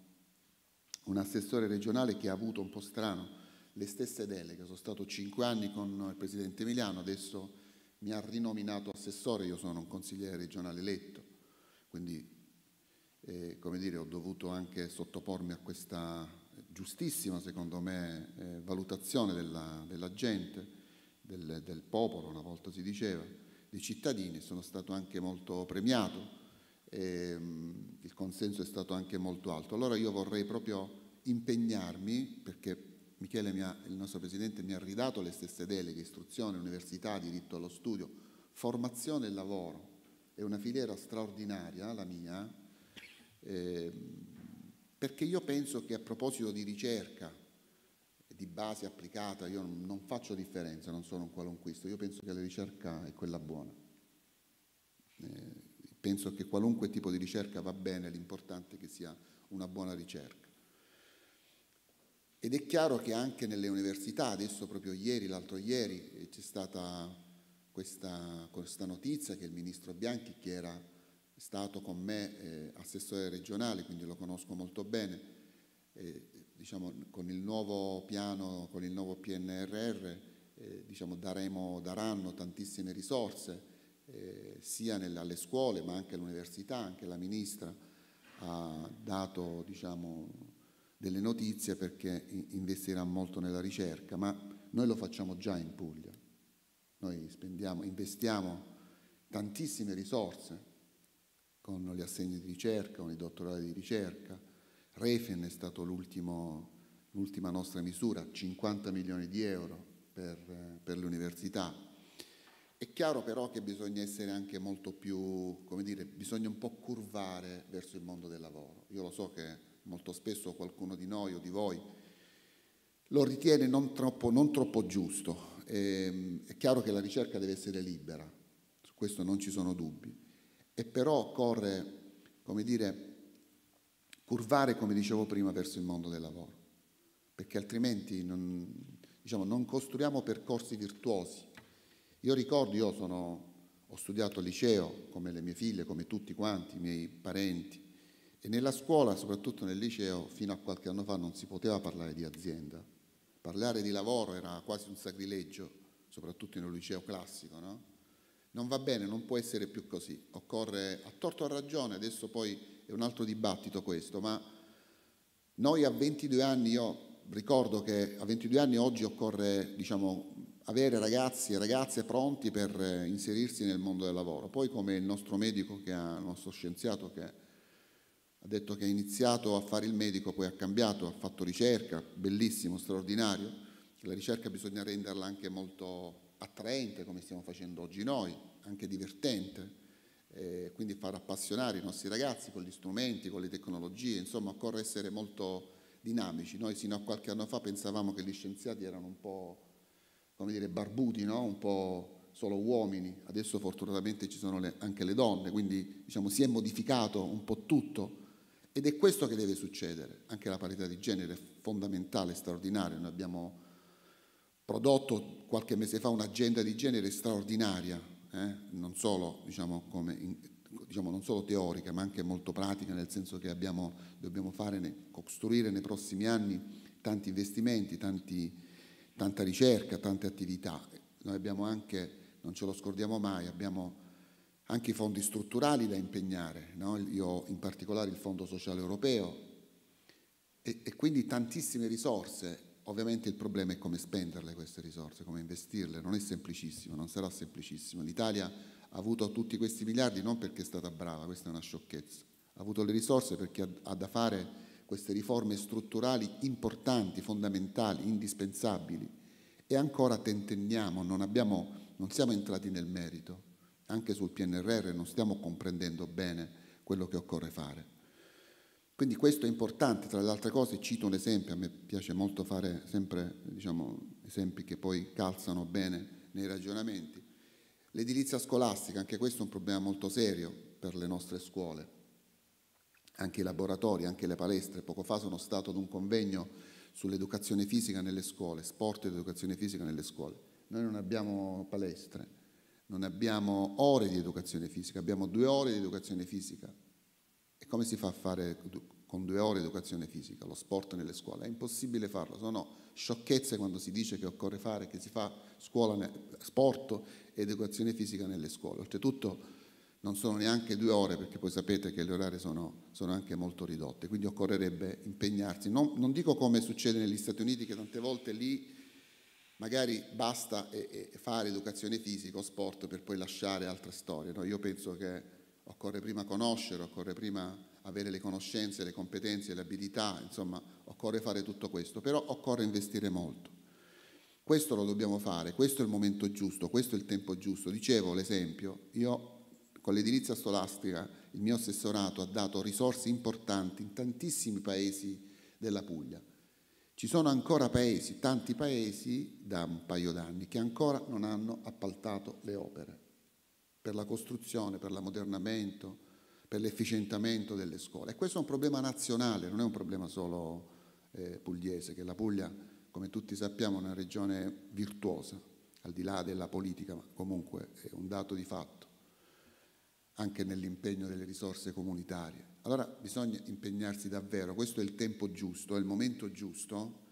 un assessore regionale che ha avuto un po' strano le stesse deleghe, sono stato cinque anni con il Presidente Emiliano, adesso mi ha rinominato assessore, io sono un consigliere regionale eletto, quindi eh, come dire, ho dovuto anche sottopormi a questa giustissima, secondo me, eh, valutazione della, della gente, del, del, popolo, una volta si diceva, dei cittadini, sono stato anche molto premiato, e, um, il consenso è stato anche molto alto. Allora io vorrei proprio impegnarmi, perché Michele, ha, il nostro Presidente, mi ha ridato le stesse deleghe, istruzione, università, diritto allo studio, formazione e lavoro. È una filiera straordinaria, la mia, eh, perché io penso che a proposito di ricerca, di base applicata, io non faccio differenza, non sono un qualunquista, io penso che la ricerca è quella buona. Eh, penso che qualunque tipo di ricerca va bene, l'importante è che sia una buona ricerca. Ed è chiaro che anche nelle università, adesso proprio ieri, l'altro ieri, eh, c'è stata questa, questa, notizia che il ministro Bianchi, che era stato con me eh, assessore regionale, quindi lo conosco molto bene, eh, diciamo, con il nuovo piano, con il nuovo PNRR, eh, diciamo, daremo, daranno tantissime risorse, eh, sia nelle, alle scuole ma anche all'università, anche la ministra ha dato diciamo, delle notizie perché investirà molto nella ricerca, ma noi lo facciamo già in Puglia. Noi spendiamo, investiamo tantissime risorse con gli assegni di ricerca, con i dottorati di ricerca. Refen è stato l'ultima nostra misura, 50 milioni di euro per, per le università. È chiaro però che bisogna essere anche molto più, come dire, bisogna un po' curvare verso il mondo del lavoro. Io lo so che molto spesso qualcuno di noi o di voi lo ritiene non troppo, non troppo giusto. Ehm, è chiaro che la ricerca deve essere libera, su questo non ci sono dubbi, e però occorre, come dire, curvare, come dicevo prima, verso il mondo del lavoro, perché altrimenti non, diciamo, non costruiamo percorsi virtuosi. Io ricordo, io sono, ho studiato al liceo, come le mie figlie, come tutti quanti, i miei parenti, e nella scuola, soprattutto nel liceo, fino a qualche anno fa non si poteva parlare di azienda. Parlare di lavoro era quasi un sacrilegio, soprattutto in un liceo classico, no? Non va bene, non può essere più così. Occorre, a torto o a ragione, adesso poi è un altro dibattito questo, ma noi a 22 anni, io ricordo che a 22 anni oggi occorre, diciamo, avere ragazzi e ragazze pronti per eh, inserirsi nel mondo del lavoro. Poi come il nostro medico, ha, il nostro scienziato che ha detto che ha iniziato a fare il medico, poi ha cambiato, ha fatto ricerca, bellissimo, straordinario. La ricerca bisogna renderla anche molto attraente, come stiamo facendo oggi noi, anche divertente, eh, quindi far appassionare i nostri ragazzi con gli strumenti, con le tecnologie, insomma occorre essere molto dinamici. Noi sino a qualche anno fa pensavamo che gli scienziati erano un po', come dire, barbuti, no? un po' solo uomini, adesso fortunatamente ci sono le, anche le donne, quindi diciamo, si è modificato un po' tutto ed è questo che deve succedere. Anche la parità di genere è fondamentale, straordinaria. Noi abbiamo prodotto qualche mese fa un'agenda di genere straordinaria, eh? non, solo, diciamo, in, diciamo, non, solo, teorica, ma anche molto pratica, nel senso che abbiamo, dobbiamo fare, costruire nei prossimi anni tanti investimenti, tanti, tanta ricerca, tante attività. Noi abbiamo anche, non ce lo scordiamo mai, abbiamo anche i fondi strutturali da impegnare, no? io in particolare il Fondo Sociale Europeo e, e, quindi tantissime risorse. Ovviamente il problema è come spenderle queste risorse, come investirle, non è semplicissimo, non sarà semplicissimo. L'Italia ha avuto tutti questi miliardi non perché è stata brava, questa è una sciocchezza, ha avuto le risorse perché ha, ha da fare queste riforme strutturali importanti, fondamentali, indispensabili e ancora tentenniamo, non, abbiamo, non siamo entrati nel merito. Anche sul PNRR non stiamo comprendendo bene quello che occorre fare. Quindi questo è importante, tra le altre cose cito un esempio, a me piace molto fare sempre diciamo, esempi che poi calzano bene nei ragionamenti. L'edilizia scolastica, anche questo è un problema molto serio per le nostre scuole, anche i laboratori, anche le palestre. Poco fa sono stato ad un convegno sull'educazione fisica nelle scuole, sport ed educazione fisica nelle scuole. Noi non abbiamo palestre, non abbiamo ore di educazione fisica, abbiamo due ore di educazione fisica e come si fa a fare con due ore di educazione fisica, lo sport nelle scuole? È impossibile farlo, sono sciocchezze quando si dice che occorre fare, che si fa scuola, sport e educazione fisica nelle scuole. Oltretutto non sono neanche due ore perché poi sapete che le orarie sono, sono anche molto ridotte, quindi occorrerebbe impegnarsi. Non, non, dico come succede negli Stati Uniti che tante volte lì magari basta e, e fare educazione fisica o sport per poi lasciare altre storie. No? Io penso che occorre prima conoscere, occorre prima avere le conoscenze, le competenze, le abilità, insomma, occorre fare tutto questo, però occorre investire molto. Questo lo dobbiamo fare, questo è il momento giusto, questo è il tempo giusto. Dicevo l'esempio, io con l'edilizia scolastica il mio assessorato ha dato risorse importanti in tantissimi paesi della Puglia. Ci sono ancora paesi, tanti paesi, da un paio d'anni, che ancora non hanno appaltato le opere per la costruzione, per l'ammodernamento, per l'efficientamento delle scuole. E questo è un problema nazionale, non è un problema solo eh, pugliese, che la Puglia, come tutti sappiamo, è una regione virtuosa, al di là della politica, ma comunque è un dato di fatto, anche nell'impegno delle risorse comunitarie. Allora bisogna impegnarsi davvero, questo è il tempo giusto, è il momento giusto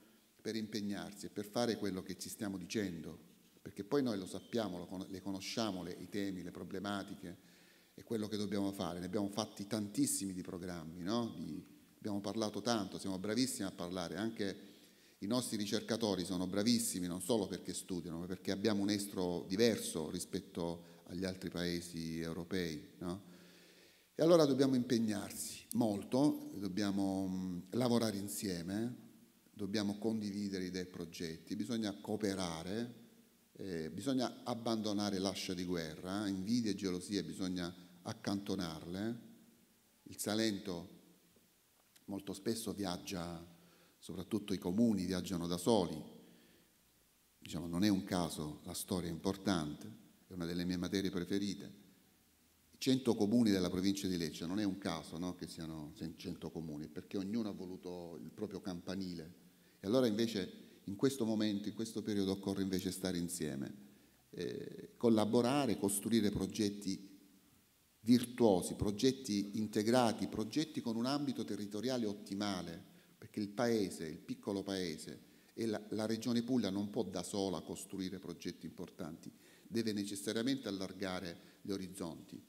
per impegnarsi e per fare quello che ci stiamo dicendo, perché poi noi lo sappiamo, le conosciamo le, i temi, le problematiche e quello che dobbiamo fare. Ne abbiamo fatti tantissimi di programmi, no? di, abbiamo parlato tanto, siamo bravissimi a parlare, anche i nostri ricercatori sono bravissimi non solo perché studiano, ma perché abbiamo un estro diverso rispetto agli altri paesi europei. No? E allora dobbiamo impegnarsi molto, dobbiamo mh, lavorare insieme, dobbiamo condividere idee e progetti, bisogna cooperare eh, bisogna abbandonare l'ascia di guerra, invidia e gelosia bisogna accantonarle. Il Salento molto spesso viaggia, soprattutto i comuni viaggiano da soli, diciamo, non è un caso, la storia è importante, è una delle mie materie preferite. I 100 comuni della provincia di Lecce non è un caso no, che siano 100 comuni, perché ognuno ha voluto il proprio campanile. E allora invece in questo momento, in questo periodo occorre invece stare insieme, eh, collaborare, costruire progetti virtuosi, progetti integrati, progetti con un ambito territoriale ottimale, perché il paese, il piccolo paese e la, la regione Puglia non può da sola costruire progetti importanti, deve necessariamente allargare gli orizzonti.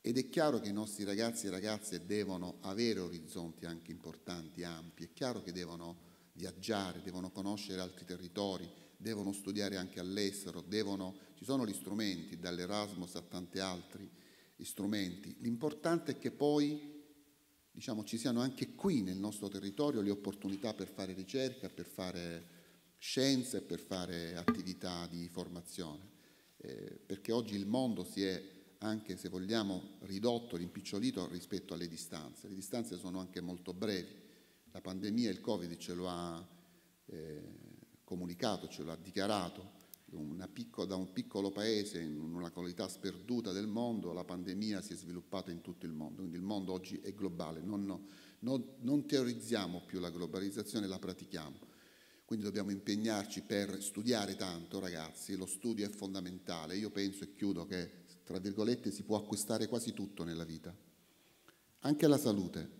Ed è chiaro che i nostri ragazzi e ragazze devono avere orizzonti anche importanti, ampi, è chiaro che devono viaggiare, devono conoscere altri territori, devono studiare anche all'estero, devono, ci sono gli strumenti, dall'Erasmus a tanti altri strumenti. L'importante è che poi diciamo, ci siano anche qui nel nostro territorio le opportunità per fare ricerca, per fare scienze, per fare attività di formazione, eh, perché oggi il mondo si è anche se vogliamo ridotto, rimpicciolito rispetto alle distanze. Le distanze sono anche molto brevi la pandemia, il Covid ce lo ha eh, comunicato, ce lo ha dichiarato. Picco, da un piccolo paese in una qualità sperduta del mondo, la pandemia si è sviluppata in tutto il mondo, quindi il mondo oggi è globale, non, non, non teorizziamo più la globalizzazione, la pratichiamo. Quindi dobbiamo impegnarci per studiare tanto, ragazzi, lo studio è fondamentale. Io penso e chiudo che, tra virgolette, si può acquistare quasi tutto nella vita, anche la salute,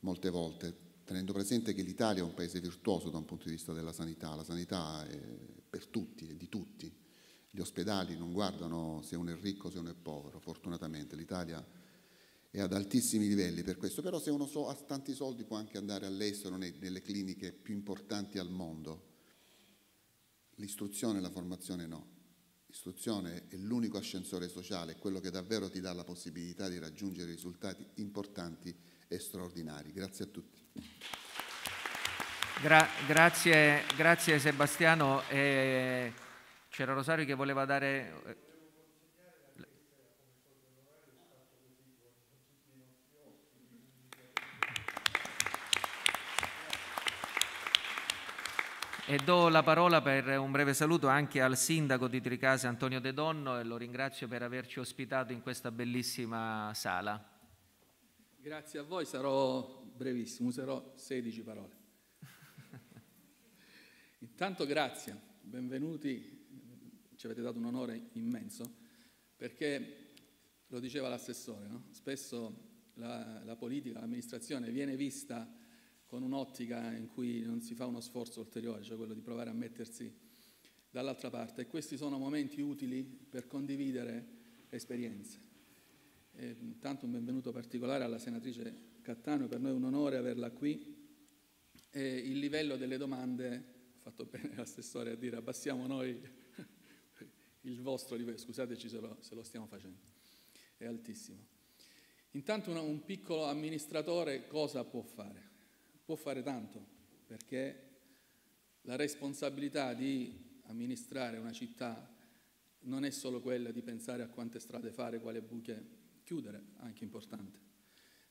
molte volte tenendo presente che l'Italia è un paese virtuoso da un punto di vista della sanità, la sanità è per tutti, è di tutti. Gli ospedali non guardano se uno è ricco se uno è povero, fortunatamente l'Italia è ad altissimi livelli per questo, però se uno ha tanti soldi può anche andare all'estero nelle cliniche più importanti al mondo. L'istruzione e la formazione no. L'istruzione è l'unico ascensore sociale, quello che davvero ti dà la possibilità di raggiungere risultati importanti e straordinari. Grazie a tutti. Gra- grazie, grazie, Sebastiano. Eh, c'era Rosario che voleva dare E do la parola per un breve saluto anche al sindaco di Tricase Antonio De Donno e lo ringrazio per averci ospitato in questa bellissima sala. Grazie a voi, sarò brevissimo, userò 16 parole. Intanto grazie, benvenuti, ci avete dato un onore immenso perché, lo diceva l'assessore, no? spesso la, la politica, l'amministrazione viene vista con un'ottica in cui non si fa uno sforzo ulteriore, cioè quello di provare a mettersi dall'altra parte. E questi sono momenti utili per condividere esperienze. E, tanto un benvenuto particolare alla senatrice Cattaneo, per noi è un onore averla qui. E il livello delle domande, ho fatto bene l'assessore a dire abbassiamo noi il vostro livello, scusateci se lo, se lo stiamo facendo, è altissimo. Intanto un piccolo amministratore cosa può fare? Può fare tanto, perché la responsabilità di amministrare una città non è solo quella di pensare a quante strade fare, quale buche chiudere, anche importante,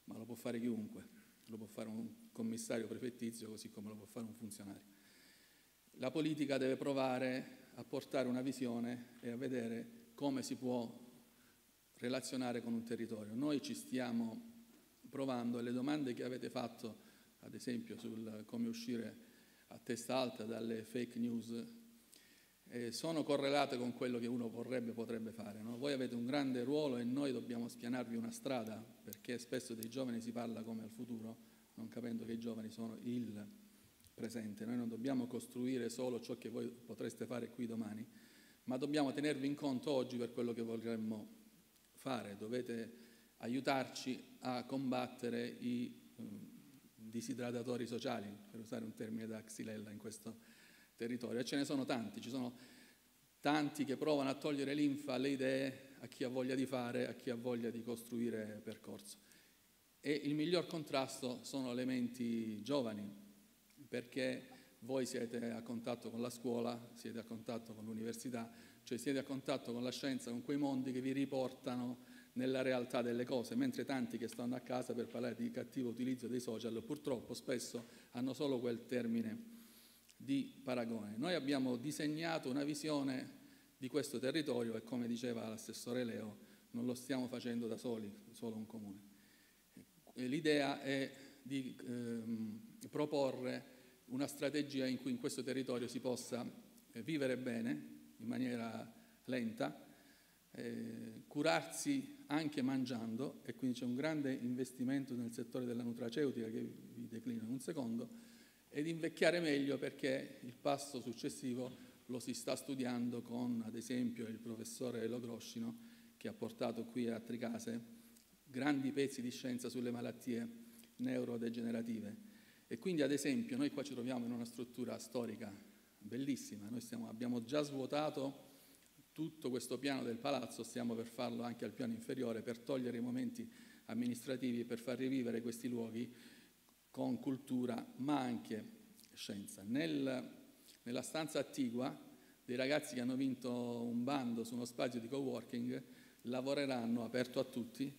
ma lo può fare chiunque, lo può fare un commissario prefettizio così come lo può fare un funzionario. La politica deve provare a portare una visione e a vedere come si può relazionare con un territorio. Noi ci stiamo provando e le domande che avete fatto ad esempio sul come uscire a testa alta dalle fake news, eh, sono correlate con quello che uno vorrebbe, potrebbe fare. No? Voi avete un grande ruolo e noi dobbiamo spianarvi una strada, perché spesso dei giovani si parla come al futuro, non capendo che i giovani sono il presente. Noi non dobbiamo costruire solo ciò che voi potreste fare qui domani, ma dobbiamo tenervi in conto oggi per quello che vorremmo fare. Dovete aiutarci a combattere i disidratatori sociali, per usare un termine da Xylella in questo territorio. E ce ne sono tanti, ci sono tanti che provano a togliere linfa alle idee, a chi ha voglia di fare, a chi ha voglia di costruire percorso. E il miglior contrasto sono le menti giovani, perché voi siete a contatto con la scuola, siete a contatto con l'università, cioè siete a contatto con la scienza, con quei mondi che vi riportano nella realtà delle cose, mentre tanti che stanno a casa per parlare di cattivo utilizzo dei social purtroppo spesso hanno solo quel termine di paragone. Noi abbiamo disegnato una visione di questo territorio e come diceva l'assessore Leo non lo stiamo facendo da soli, solo un comune. L'idea è di ehm, proporre una strategia in cui in questo territorio si possa vivere bene, in maniera lenta, eh, curarsi anche mangiando e quindi c'è un grande investimento nel settore della nutraceutica che vi declino in un secondo ed invecchiare meglio perché il passo successivo lo si sta studiando con ad esempio il professore Logroscino che ha portato qui a Tricase grandi pezzi di scienza sulle malattie neurodegenerative. E quindi ad esempio noi qua ci troviamo in una struttura storica bellissima, noi stiamo, abbiamo già svuotato tutto questo piano del palazzo stiamo per farlo anche al piano inferiore per togliere i momenti amministrativi e per far rivivere questi luoghi con cultura ma anche scienza. Nel, nella stanza attigua dei ragazzi che hanno vinto un bando su uno spazio di coworking lavoreranno aperto a tutti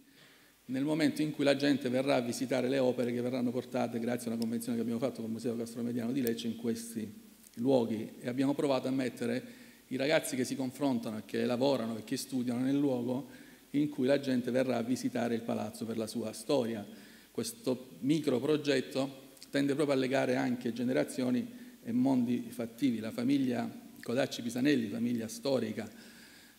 nel momento in cui la gente verrà a visitare le opere che verranno portate grazie a una convenzione che abbiamo fatto con il Museo Castromediano di Lecce in questi luoghi e abbiamo provato a mettere i ragazzi che si confrontano, che lavorano e che studiano nel luogo in cui la gente verrà a visitare il palazzo per la sua storia. Questo micro progetto tende proprio a legare anche generazioni e mondi fattivi. La famiglia Codacci Pisanelli, famiglia storica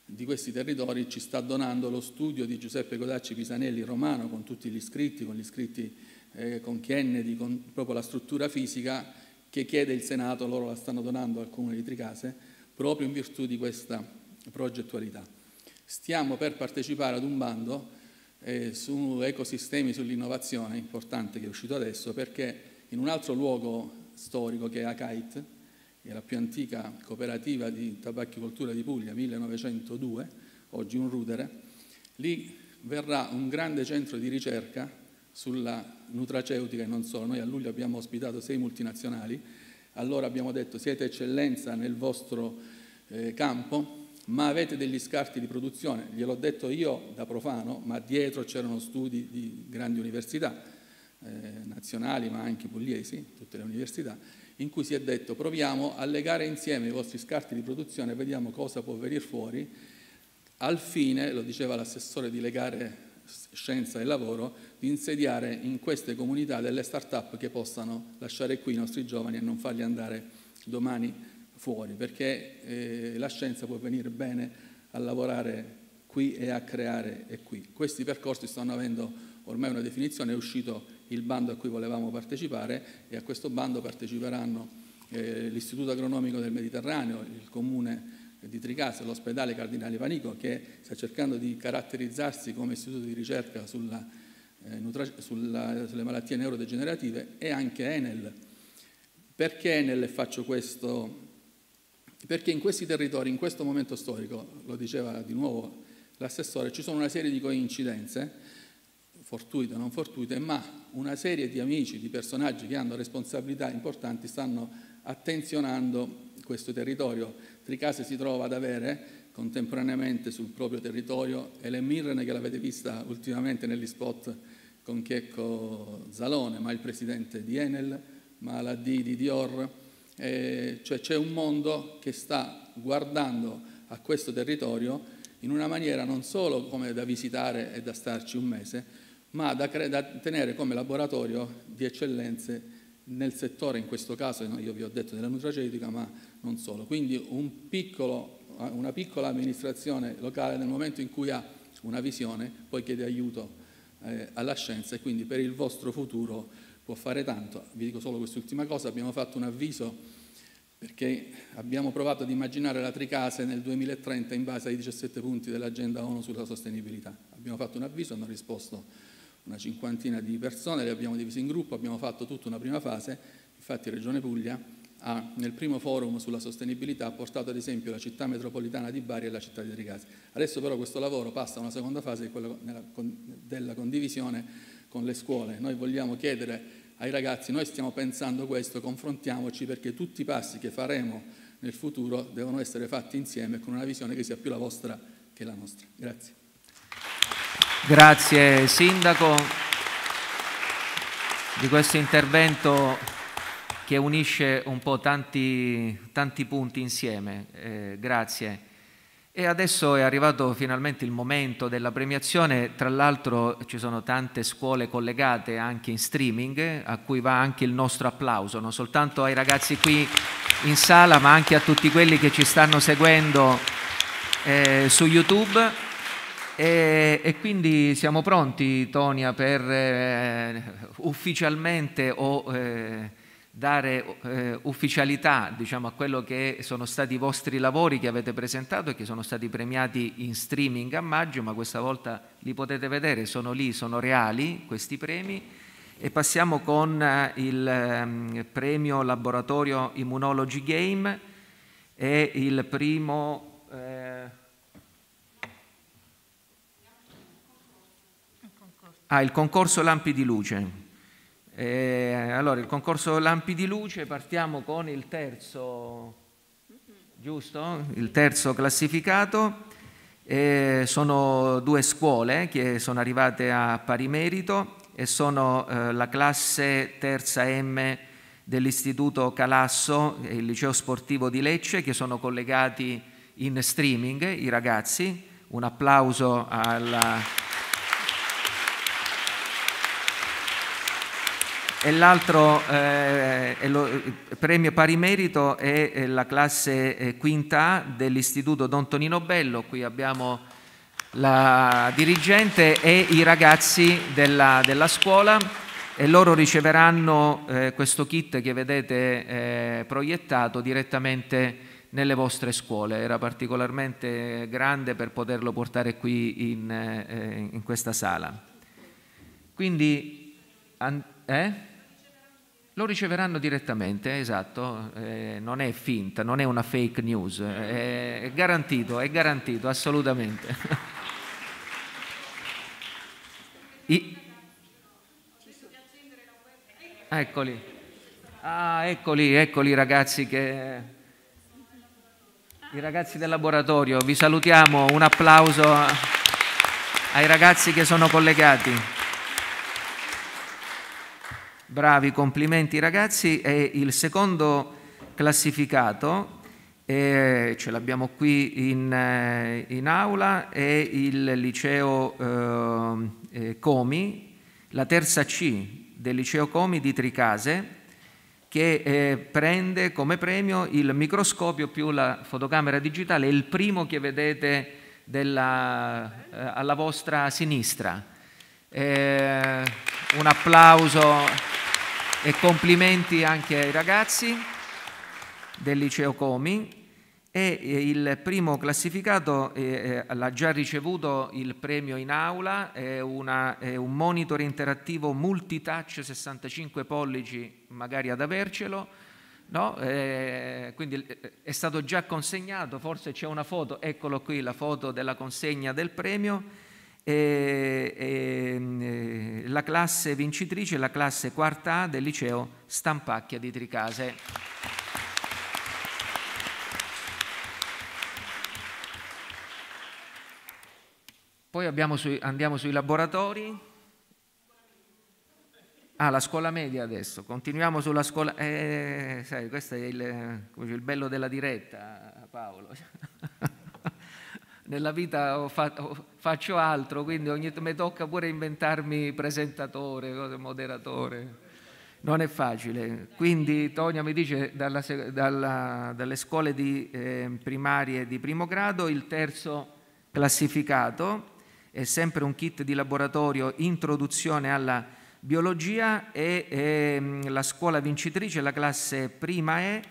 di questi territori, ci sta donando lo studio di Giuseppe Codacci Pisanelli romano con tutti gli scritti, con gli scritti eh, con Kennedy, con proprio la struttura fisica che chiede il Senato, loro la stanno donando al comune di Tricase proprio in virtù di questa progettualità. Stiamo per partecipare ad un bando eh, su ecosistemi, sull'innovazione, importante che è uscito adesso, perché in un altro luogo storico che è Akait, che è la più antica cooperativa di tabacchicoltura di Puglia, 1902, oggi un rudere, lì verrà un grande centro di ricerca sulla nutraceutica e non solo. Noi a luglio abbiamo ospitato sei multinazionali, allora abbiamo detto siete eccellenza nel vostro eh, campo, ma avete degli scarti di produzione. Gliel'ho detto io da profano, ma dietro c'erano studi di grandi università eh, nazionali, ma anche pugliesi, tutte le università, in cui si è detto proviamo a legare insieme i vostri scarti di produzione e vediamo cosa può venire fuori, al fine, lo diceva l'assessore, di legare scienza e lavoro, di insediare in queste comunità delle start-up che possano lasciare qui i nostri giovani e non farli andare domani fuori, perché eh, la scienza può venire bene a lavorare qui e a creare e qui. Questi percorsi stanno avendo ormai una definizione, è uscito il bando a cui volevamo partecipare e a questo bando parteciperanno eh, l'Istituto Agronomico del Mediterraneo, il Comune di Tricase, l'ospedale Cardinale Panico che sta cercando di caratterizzarsi come istituto di ricerca sulla, eh, nutra- sulla, sulle malattie neurodegenerative e anche Enel. Perché Enel faccio questo? Perché in questi territori, in questo momento storico, lo diceva di nuovo l'assessore, ci sono una serie di coincidenze, fortuite o non fortuite, ma una serie di amici, di personaggi che hanno responsabilità importanti stanno attenzionando questo territorio. Tricase si trova ad avere contemporaneamente sul proprio territorio Helen Mirren, che l'avete vista ultimamente negli spot con Checco Zalone, ma il presidente di Enel, ma la D di Dior, eh, cioè c'è un mondo che sta guardando a questo territorio in una maniera non solo come da visitare e da starci un mese, ma da, da tenere come laboratorio di eccellenze nel settore, in questo caso io vi ho detto della nutraceutica, ma non solo. Quindi un piccolo, una piccola amministrazione locale nel momento in cui ha una visione poi chiede aiuto eh, alla scienza e quindi per il vostro futuro può fare tanto. Vi dico solo quest'ultima cosa, abbiamo fatto un avviso perché abbiamo provato ad immaginare la Tricase nel 2030 in base ai 17 punti dell'agenda ONU sulla sostenibilità. Abbiamo fatto un avviso, hanno risposto una cinquantina di persone, le abbiamo divise in gruppo, abbiamo fatto tutta una prima fase, infatti Regione Puglia ha nel primo forum sulla sostenibilità portato ad esempio la città metropolitana di Bari e la città di Tricase. Adesso però questo lavoro passa a una seconda fase, quella della condivisione con le scuole. Noi vogliamo chiedere ai ragazzi, noi stiamo pensando questo, confrontiamoci perché tutti i passi che faremo nel futuro devono essere fatti insieme con una visione che sia più la vostra che la nostra. Grazie. Grazie Sindaco di questo intervento che unisce un po' tanti, tanti punti insieme. Eh, grazie. E adesso è arrivato finalmente il momento della premiazione, tra l'altro ci sono tante scuole collegate anche in streaming, a cui va anche il nostro applauso, non soltanto ai ragazzi qui in sala, ma anche a tutti quelli che ci stanno seguendo eh, su YouTube. E, e, quindi siamo pronti, Tonia, per eh, ufficialmente o eh, dare eh, ufficialità diciamo, a quello che sono stati i vostri lavori che avete presentato e che sono stati premiati in streaming a maggio, ma questa volta li potete vedere, sono lì, sono reali questi premi. E passiamo con eh, il ehm, premio Laboratorio Immunology Game e il primo... Ah, il concorso lampi di luce. Eh, allora, il concorso lampi di luce, partiamo con il terzo, giusto? Il terzo classificato. Eh, sono due scuole che sono arrivate a pari merito e sono eh, la classe terza M dell'Istituto Calasso e il Liceo Sportivo di Lecce che sono collegati in streaming, i ragazzi. Un applauso alla e l'altro eh, lo, premio pari merito è la classe eh, quinta dell'Istituto Don Tonino Bello. Qui abbiamo la dirigente e i ragazzi della, della scuola e loro riceveranno eh, questo kit che vedete eh, proiettato direttamente nelle vostre scuole. Era particolarmente grande per poterlo portare qui in, eh, in questa sala. Quindi, eh? Lo riceveranno direttamente, esatto, eh, non è finta, non è una fake news, è, è garantito, è garantito, assolutamente. I... Eccoli, ah, eccoli, eccoli ragazzi che... I ragazzi del laboratorio, vi salutiamo, un applauso ai ragazzi che sono collegati. Bravi, complimenti ragazzi. E il secondo classificato, eh, ce l'abbiamo qui in, eh, in, aula, è il liceo eh, eh Comi, la terza C del liceo Comi di Tricase, che eh, prende come premio il microscopio più la fotocamera digitale, il primo che vedete della, eh, alla vostra sinistra. un applauso e complimenti anche ai ragazzi del liceo Comi. E il primo classificato eh, l'ha già ricevuto il premio in aula, è, una, è, un monitor interattivo multitouch 65 pollici, magari ad avercelo, no? eh, quindi è stato già consegnato, forse c'è una foto, eccolo qui la foto della consegna del premio e, e, la classe vincitrice la classe quarta A del liceo Stampacchia di Tricase. Poi sui, andiamo sui laboratori. Ah, la scuola media adesso. Continuiamo sulla scuola. Eh, sai, questo è il, il bello della diretta, Paolo. Nella vita faccio altro, quindi ogni, mi tocca pure inventarmi presentatore, moderatore. Non è facile. Quindi Tonia mi dice dalla, dalla, dalle scuole di, eh, primarie di primo grado il terzo classificato è sempre un kit di laboratorio introduzione alla biologia e eh, la scuola vincitrice, la classe prima E,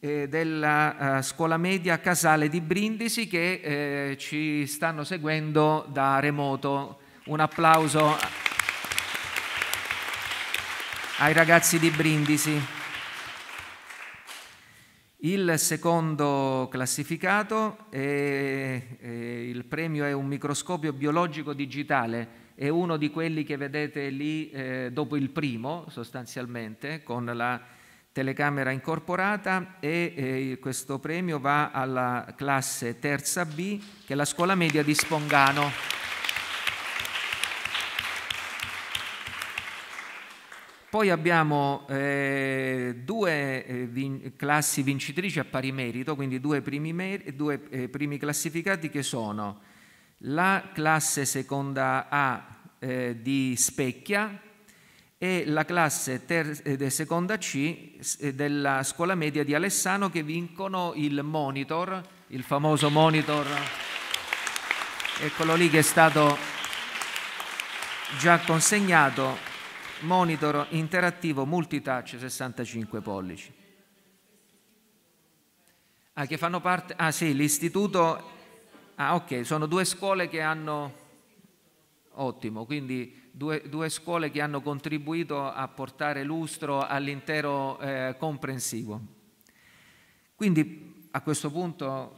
eh, della eh, scuola media Casale di Brindisi che eh, ci stanno seguendo da remoto. Un applauso ai ragazzi di Brindisi. Il secondo classificato, è, è, il premio è un microscopio biologico digitale, è uno di quelli che vedete lì eh, dopo il primo sostanzialmente, con la telecamera incorporata e eh, questo premio va alla classe terza B che è la scuola media di Spongano. Poi abbiamo eh, due eh, vin- classi vincitrici a pari merito, quindi due primi, due, eh, primi classificati che sono la classe seconda A eh, di Specchia, e la classe ter- eh, seconda C eh, della scuola media di Alessano che vincono il monitor, il famoso monitor, eccolo lì che è stato già consegnato, monitor interattivo multitouch 65 pollici. Ah, che fanno parte, ah sì, l'istituto, ah ok, sono due scuole che hanno, ottimo, quindi due, due, scuole che hanno contribuito a portare lustro all'intero eh, comprensivo. Quindi a questo punto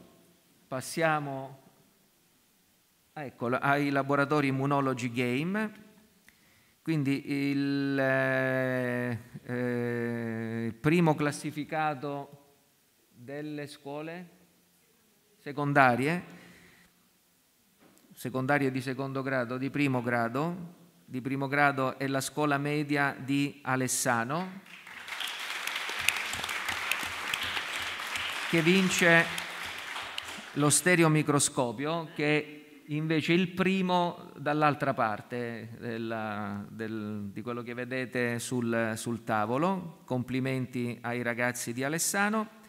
passiamo ecco, ai laboratori Immunology Game. Quindi il eh, eh, primo classificato delle scuole secondarie, secondarie di secondo grado, di primo grado, di primo grado è la scuola media di Alessano, che vince lo stereomicroscopio, che invece è il primo dall'altra parte della, del, di quello che vedete sul, sul tavolo. Complimenti ai ragazzi di Alessano.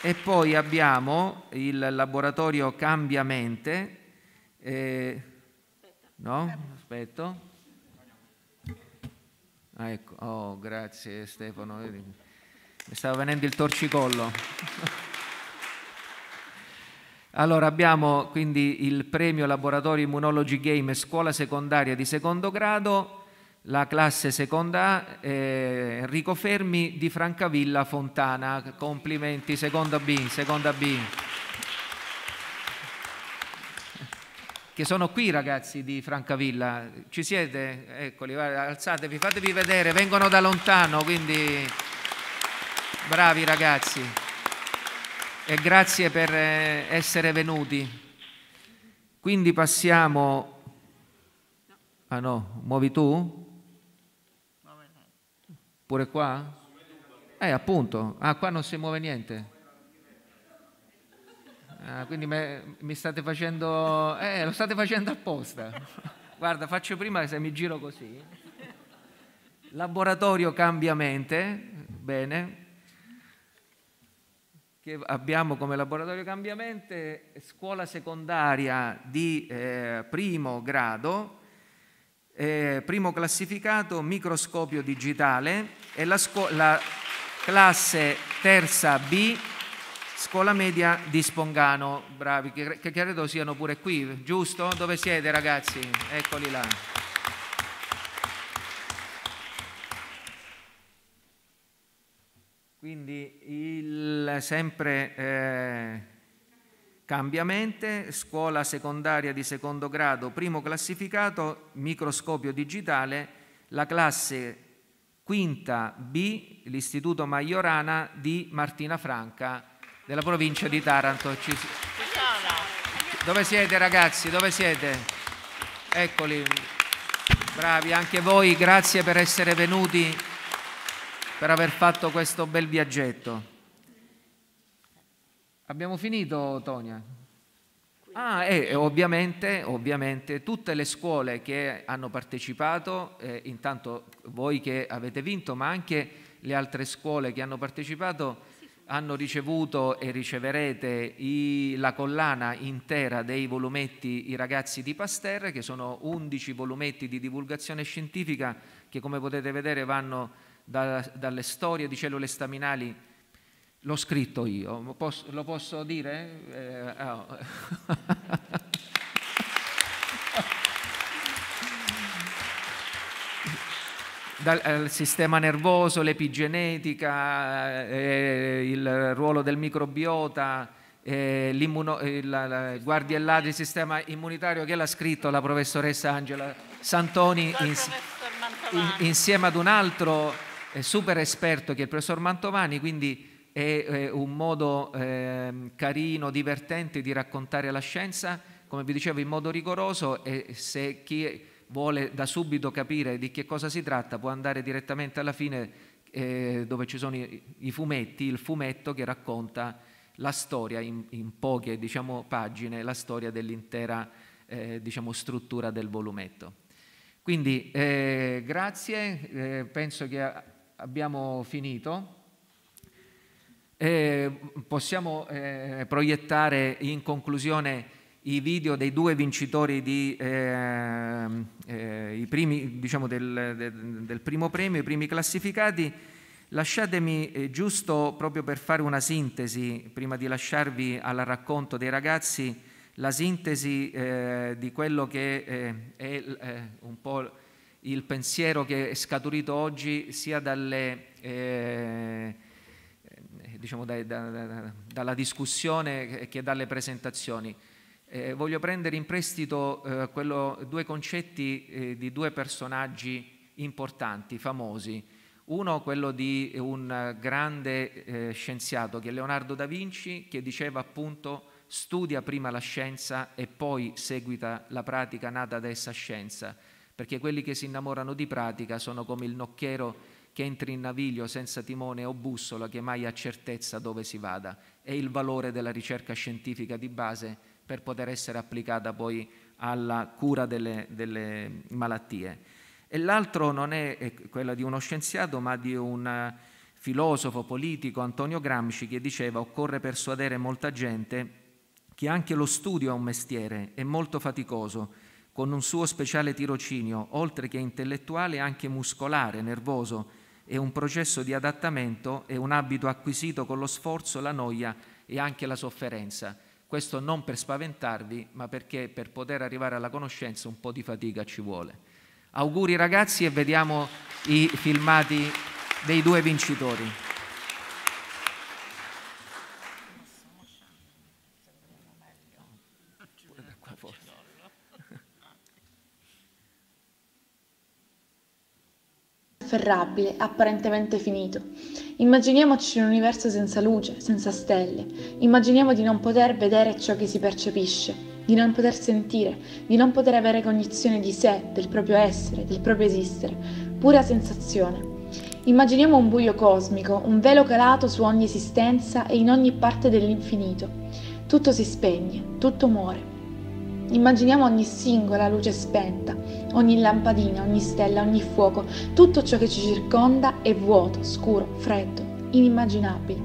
E poi abbiamo il laboratorio Cambiamente, eh, no? Aspetto. Ah, ecco. Oh, grazie Stefano. Mi stava venendo il torcicollo. Allora abbiamo quindi il premio Laboratorio Immunology Game Scuola Secondaria di secondo grado la classe seconda A, eh, Enrico Fermi di Francavilla Fontana. Complimenti, seconda B, seconda B. Che sono qui ragazzi di Francavilla, ci siete? Eccoli, alzatevi, fatevi vedere, vengono da lontano, quindi bravi ragazzi e grazie per eh, essere venuti. Quindi passiamo... Ah no, muovi tu? Pure qua? Eh, appunto. Ah, qua non si muove niente. Ah, quindi me, mi state facendo... Eh, lo state facendo apposta. Guarda, faccio prima se mi giro così. Laboratorio cambiamente. Bene. Che abbiamo come laboratorio cambiamente scuola secondaria di eh, primo grado eh, primo classificato microscopio digitale e la, scu- la classe terza B scuola media di Spongano, bravi, che, credo siano pure qui, giusto? Dove siete ragazzi? Eccoli là. Quindi il sempre eh, Cambiamente, scuola secondaria di secondo grado, primo classificato, microscopio digitale, la classe quinta B, l'Istituto Maiorana di Martina Franca della provincia di Taranto. Ci... Dove siete ragazzi? Dove siete? Eccoli, bravi anche voi, grazie per essere venuti, per aver fatto questo bel viaggetto. Abbiamo finito, Tonia? Ah, e ovviamente, ovviamente, tutte le scuole che hanno partecipato, eh, intanto voi che avete vinto, ma anche le altre scuole che hanno partecipato hanno ricevuto e riceverete i, la collana intera dei volumetti I ragazzi di Pasteur, che sono 11 volumetti di divulgazione scientifica che come potete vedere vanno da, dalle storie di cellule staminali L'ho scritto io, posso, lo posso dire? Eh, oh. Dal eh, sistema nervoso, l'epigenetica, eh, il ruolo del microbiota, eh, il, la, guardiella del sistema immunitario, che l'ha scritto? La professoressa Angela Santoni ins- in, insieme ad un altro eh, super esperto che è il professor Mantovani, quindi è eh, un modo eh, carino, divertente di raccontare la scienza, come vi dicevo, in modo rigoroso e se chi vuole da subito capire di che cosa si tratta può andare direttamente alla fine eh, dove ci sono i, i, fumetti, il fumetto che racconta la storia in, in poche diciamo, pagine, la storia dell'intera eh, diciamo, struttura del volumetto. Quindi eh, grazie, eh, penso che abbiamo finito. Eh, possiamo eh, proiettare in conclusione i video dei due vincitori di, eh, eh primi, diciamo del, del, del, primo premio, i primi classificati. Lasciatemi eh, giusto proprio per fare una sintesi, prima di lasciarvi al racconto dei ragazzi, la sintesi eh, di quello che è un po' il pensiero che è scaturito oggi sia dalle diciamo, da, da, da, dalla discussione che dalle presentazioni. Eh, voglio prendere in prestito eh, quello, due concetti eh, di due personaggi importanti, famosi. Uno quello di un grande eh, scienziato che è Leonardo da Vinci, che diceva appunto studia prima la scienza e poi seguita la pratica nata da essa scienza, perché quelli che si innamorano di pratica sono come il nocchiero che entri in naviglio senza timone o bussola che mai ha certezza dove si vada. È il valore della ricerca scientifica di base per poter essere applicata poi alla cura delle, delle malattie. E l'altro non è quella di uno scienziato, ma di un filosofo politico, Antonio Gramsci, che diceva occorre persuadere molta gente che anche lo studio è un mestiere, è molto faticoso, con un suo speciale tirocinio, oltre che intellettuale anche muscolare, nervoso, è un processo di adattamento, è un abito acquisito con lo sforzo, la noia e anche la sofferenza. Questo non per spaventarvi, ma perché per poter arrivare alla conoscenza un po' di fatica ci vuole. Auguri ragazzi e vediamo i filmati dei due vincitori. Ferrabile, apparentemente finito. Immaginiamoci un universo senza luce, senza stelle. Immaginiamo di non poter vedere ciò che si percepisce, di non poter sentire, di non poter avere cognizione di sé, del proprio essere, del proprio esistere, pura sensazione. Immaginiamo un buio cosmico, un velo calato su ogni esistenza e in ogni parte dell'infinito. Tutto si spegne, tutto muore. Immaginiamo ogni singola luce spenta, ogni lampadina, ogni stella, ogni fuoco, tutto ciò che ci circonda è vuoto, scuro, freddo, inimmaginabile.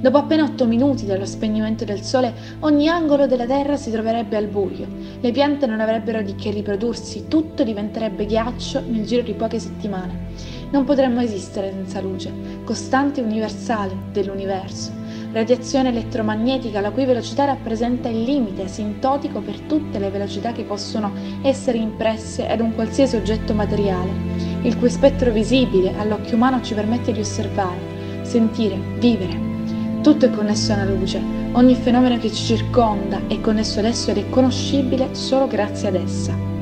Dopo appena otto minuti dallo spegnimento del sole, ogni angolo della terra si troverebbe al buio, le piante non avrebbero di che riprodursi, tutto diventerebbe ghiaccio nel giro di poche settimane. Non potremmo esistere senza luce, costante universale dell'universo, radiazione elettromagnetica la cui velocità rappresenta il limite asintotico per tutte le velocità che possono essere impresse ad un qualsiasi oggetto materiale, il cui spettro visibile all'occhio umano ci permette di osservare, sentire, vivere. Tutto è connesso alla luce, ogni fenomeno che ci circonda è connesso ad esso ed è conoscibile solo grazie ad essa.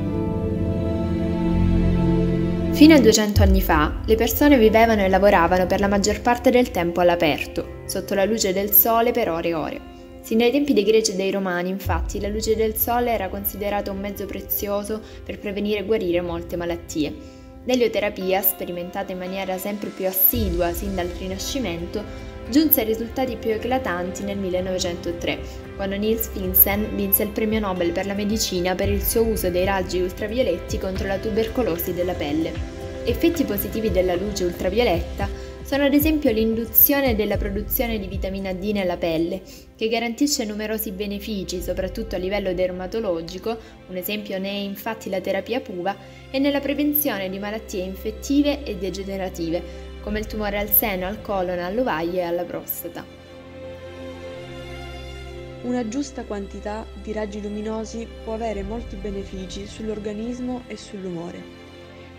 Fino a 200 anni fa, le persone vivevano e lavoravano per la maggior parte del tempo all'aperto, sotto la luce del sole per ore e ore. Sin dai tempi dei greci e dei romani, infatti, la luce del sole era considerata un mezzo prezioso per prevenire e guarire molte malattie. L'elioterapia, sperimentata in maniera sempre più assidua sin dal Rinascimento, giunse ai risultati più eclatanti nel 1903, quando Niels Finsen vinse il premio Nobel per la medicina per il suo uso dei raggi ultravioletti contro la tubercolosi della pelle. Effetti positivi della luce ultravioletta sono ad esempio l'induzione della produzione di vitamina D nella pelle, che garantisce numerosi benefici, soprattutto a livello dermatologico, un esempio ne è infatti la terapia PUVA, e nella prevenzione di malattie infettive e degenerative, come il tumore al seno, al colon, all'ovaie e alla prostata. Una giusta quantità di raggi luminosi può avere molti benefici sull'organismo e sull'umore.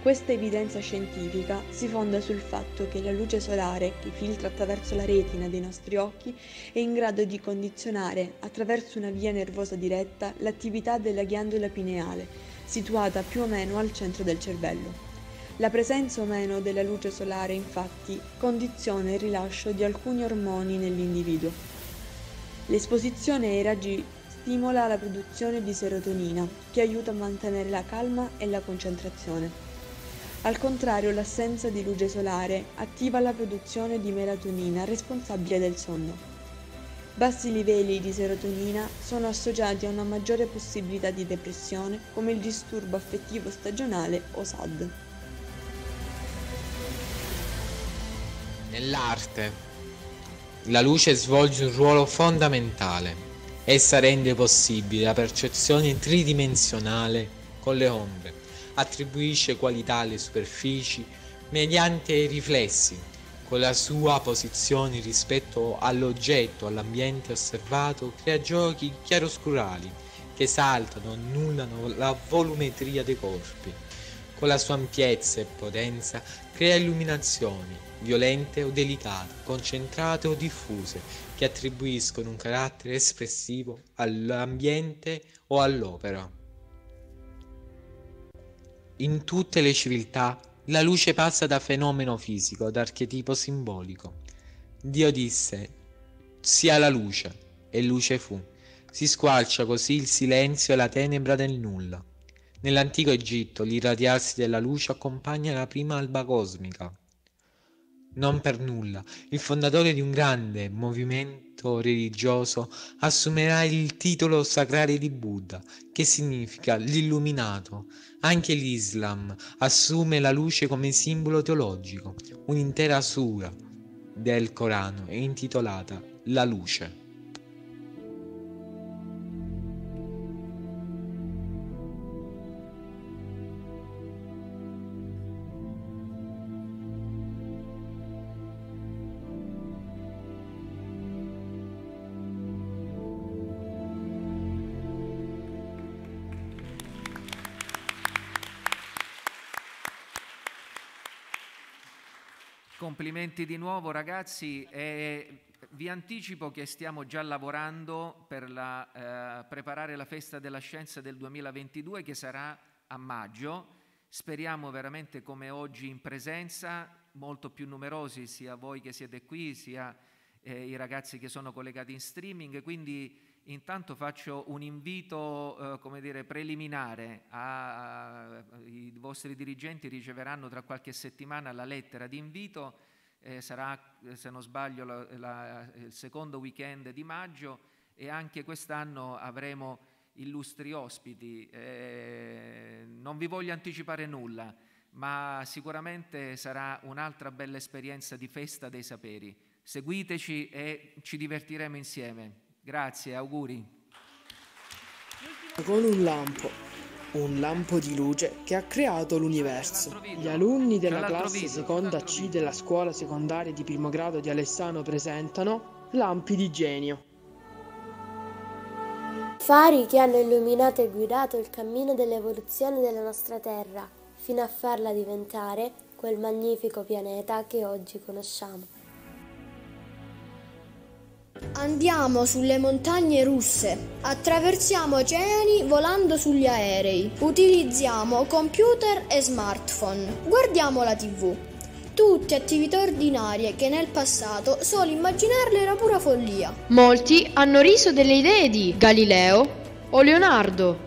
Questa evidenza scientifica si fonda sul fatto che la luce solare che filtra attraverso la retina dei nostri occhi è in grado di condizionare, attraverso una via nervosa diretta, l'attività della ghiandola pineale, situata più o meno al centro del cervello. La presenza o meno della luce solare infatti condiziona il rilascio di alcuni ormoni nell'individuo. L'esposizione ai raggi stimola la produzione di serotonina, che aiuta a mantenere la calma e la concentrazione. Al contrario, l'assenza di luce solare attiva la produzione di melatonina responsabile del sonno. Bassi livelli di serotonina sono associati a una maggiore possibilità di depressione come il disturbo affettivo stagionale o SAD. Nell'arte la luce svolge un ruolo fondamentale. Essa rende possibile la percezione tridimensionale con le ombre, attribuisce qualità alle superfici mediante i riflessi, con la sua posizione rispetto all'oggetto, all'ambiente osservato, crea giochi chiaroscurali che esaltano, annullano la volumetria dei corpi. Con la sua ampiezza e potenza crea illuminazioni, violente o delicate, concentrate o diffuse, che attribuiscono un carattere espressivo all'ambiente o all'opera. In tutte le civiltà la luce passa da fenomeno fisico ad archetipo simbolico. Dio disse, sia la luce, e luce fu. Si squalcia così il silenzio e la tenebra del nulla. Nell'antico Egitto l'irradiarsi della luce accompagna la prima alba cosmica. Non per nulla, il fondatore di un grande movimento religioso assumerà il titolo sacrale di Buddha, che significa l'illuminato. Anche l'Islam assume la luce come simbolo teologico. Un'intera sura del Corano è intitolata La luce. Complimenti di nuovo ragazzi e vi anticipo che stiamo già lavorando per la, eh, preparare la festa della scienza del 2022 che sarà a maggio. Speriamo veramente come oggi in presenza, molto più numerosi sia voi che siete qui, sia eh, i ragazzi che sono collegati in streaming. Quindi intanto faccio un invito eh, come dire, preliminare ai vostri dirigenti, riceveranno tra qualche settimana la lettera di invito eh, sarà, se non sbaglio, la, la, il secondo weekend di maggio e anche quest'anno avremo illustri ospiti. Eh, non vi voglio anticipare nulla, ma sicuramente sarà un'altra bella esperienza di festa dei saperi. Seguiteci e ci divertiremo insieme. Grazie, auguri. Con un lampo un lampo di luce che ha creato l'universo. Gli alunni della classe seconda C della scuola secondaria di primo grado di Alessano presentano Lampi di genio. Fari che hanno illuminato e guidato il cammino dell'evoluzione della nostra Terra fino a farla diventare quel magnifico pianeta che oggi conosciamo. Andiamo sulle montagne russe, attraversiamo oceani volando sugli aerei, utilizziamo computer e smartphone, guardiamo la tv. Tutte attività ordinarie che nel passato solo immaginarle era pura follia. Molti hanno riso delle idee di Galileo o Leonardo,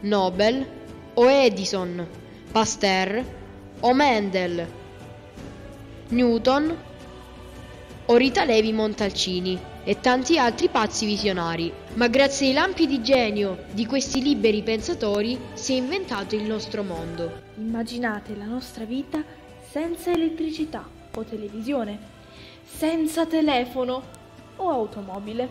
Nobel o Edison, Pasteur o Mendel, Newton o Rita Levi Montalcini e tanti altri pazzi visionari. Ma grazie ai lampi di genio di questi liberi pensatori si è inventato il nostro mondo. Immaginate la nostra vita senza elettricità o televisione, senza telefono o automobile.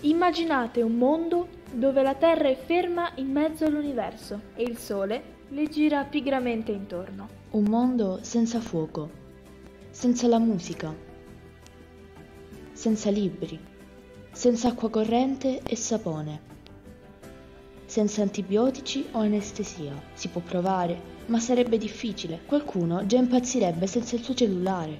Immaginate un mondo dove la Terra è ferma in mezzo all'universo e il Sole le gira pigramente intorno. Un mondo senza fuoco, senza la musica, senza libri, senza acqua corrente e sapone, senza antibiotici o anestesia. Si può provare, ma sarebbe difficile. Qualcuno già impazzirebbe senza il suo cellulare.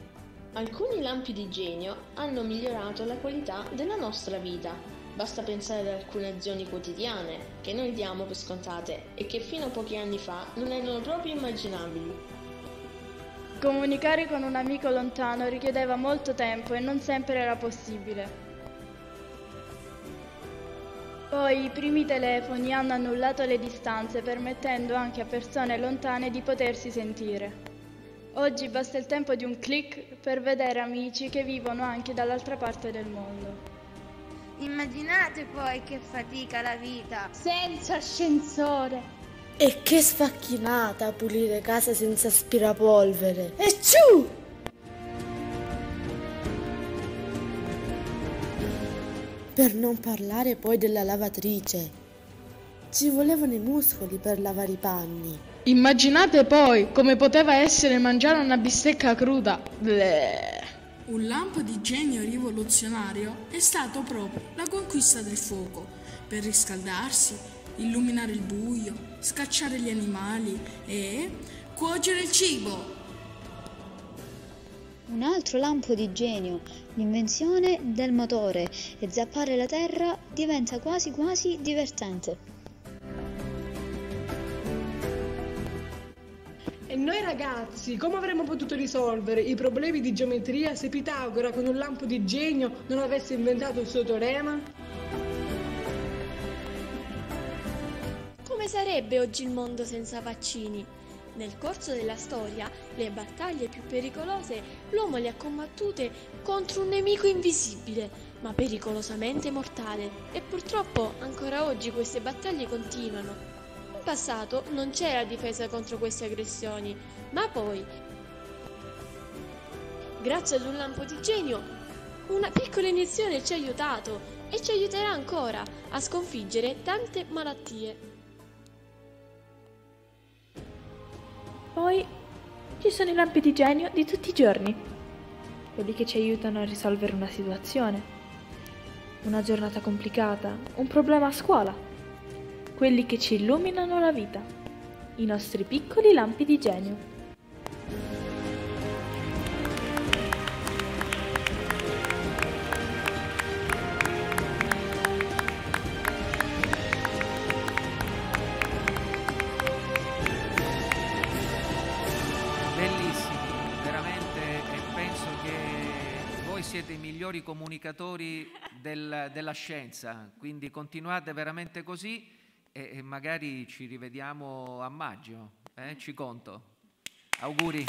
Alcuni lampi di genio hanno migliorato la qualità della nostra vita. Basta pensare ad alcune azioni quotidiane che noi diamo per scontate e che fino a pochi anni fa non erano proprio immaginabili. Comunicare con un amico lontano richiedeva molto tempo e non sempre era possibile. Poi i primi telefoni hanno annullato le distanze permettendo anche a persone lontane di potersi sentire. Oggi basta il tempo di un clic per vedere amici che vivono anche dall'altra parte del mondo. Immaginate poi che fatica la vita senza ascensore e che sfacchinata pulire casa senza aspirapolvere. E ciù! Per non parlare poi della lavatrice. Ci volevano i muscoli per lavare i panni. Immaginate poi come poteva essere mangiare una bistecca cruda. Bleh. Un lampo di genio rivoluzionario è stato proprio la conquista del fuoco per riscaldarsi illuminare il buio, scacciare gli animali e cuocere il cibo. Un altro lampo di genio, l'invenzione del motore e zappare la terra diventa quasi quasi divertente. E noi ragazzi, come avremmo potuto risolvere i problemi di geometria se Pitagora con un lampo di genio non avesse inventato il suo teorema? Come sarebbe oggi il mondo senza vaccini? Nel corso della storia, le battaglie più pericolose l'uomo le ha combattute contro un nemico invisibile, ma pericolosamente mortale, e purtroppo ancora oggi queste battaglie continuano. In passato non c'era difesa contro queste aggressioni, ma poi, grazie ad un lampo di genio, una piccola iniezione ci ha aiutato e ci aiuterà ancora a sconfiggere tante malattie. Poi ci sono i lampi di genio di tutti i giorni, quelli che ci aiutano a risolvere una situazione, una giornata complicata, un problema a scuola, quelli che ci illuminano la vita, i nostri piccoli lampi di genio. Migliori comunicatori del, della scienza, quindi continuate veramente così e, e magari ci rivediamo a maggio, eh? ci conto. Auguri.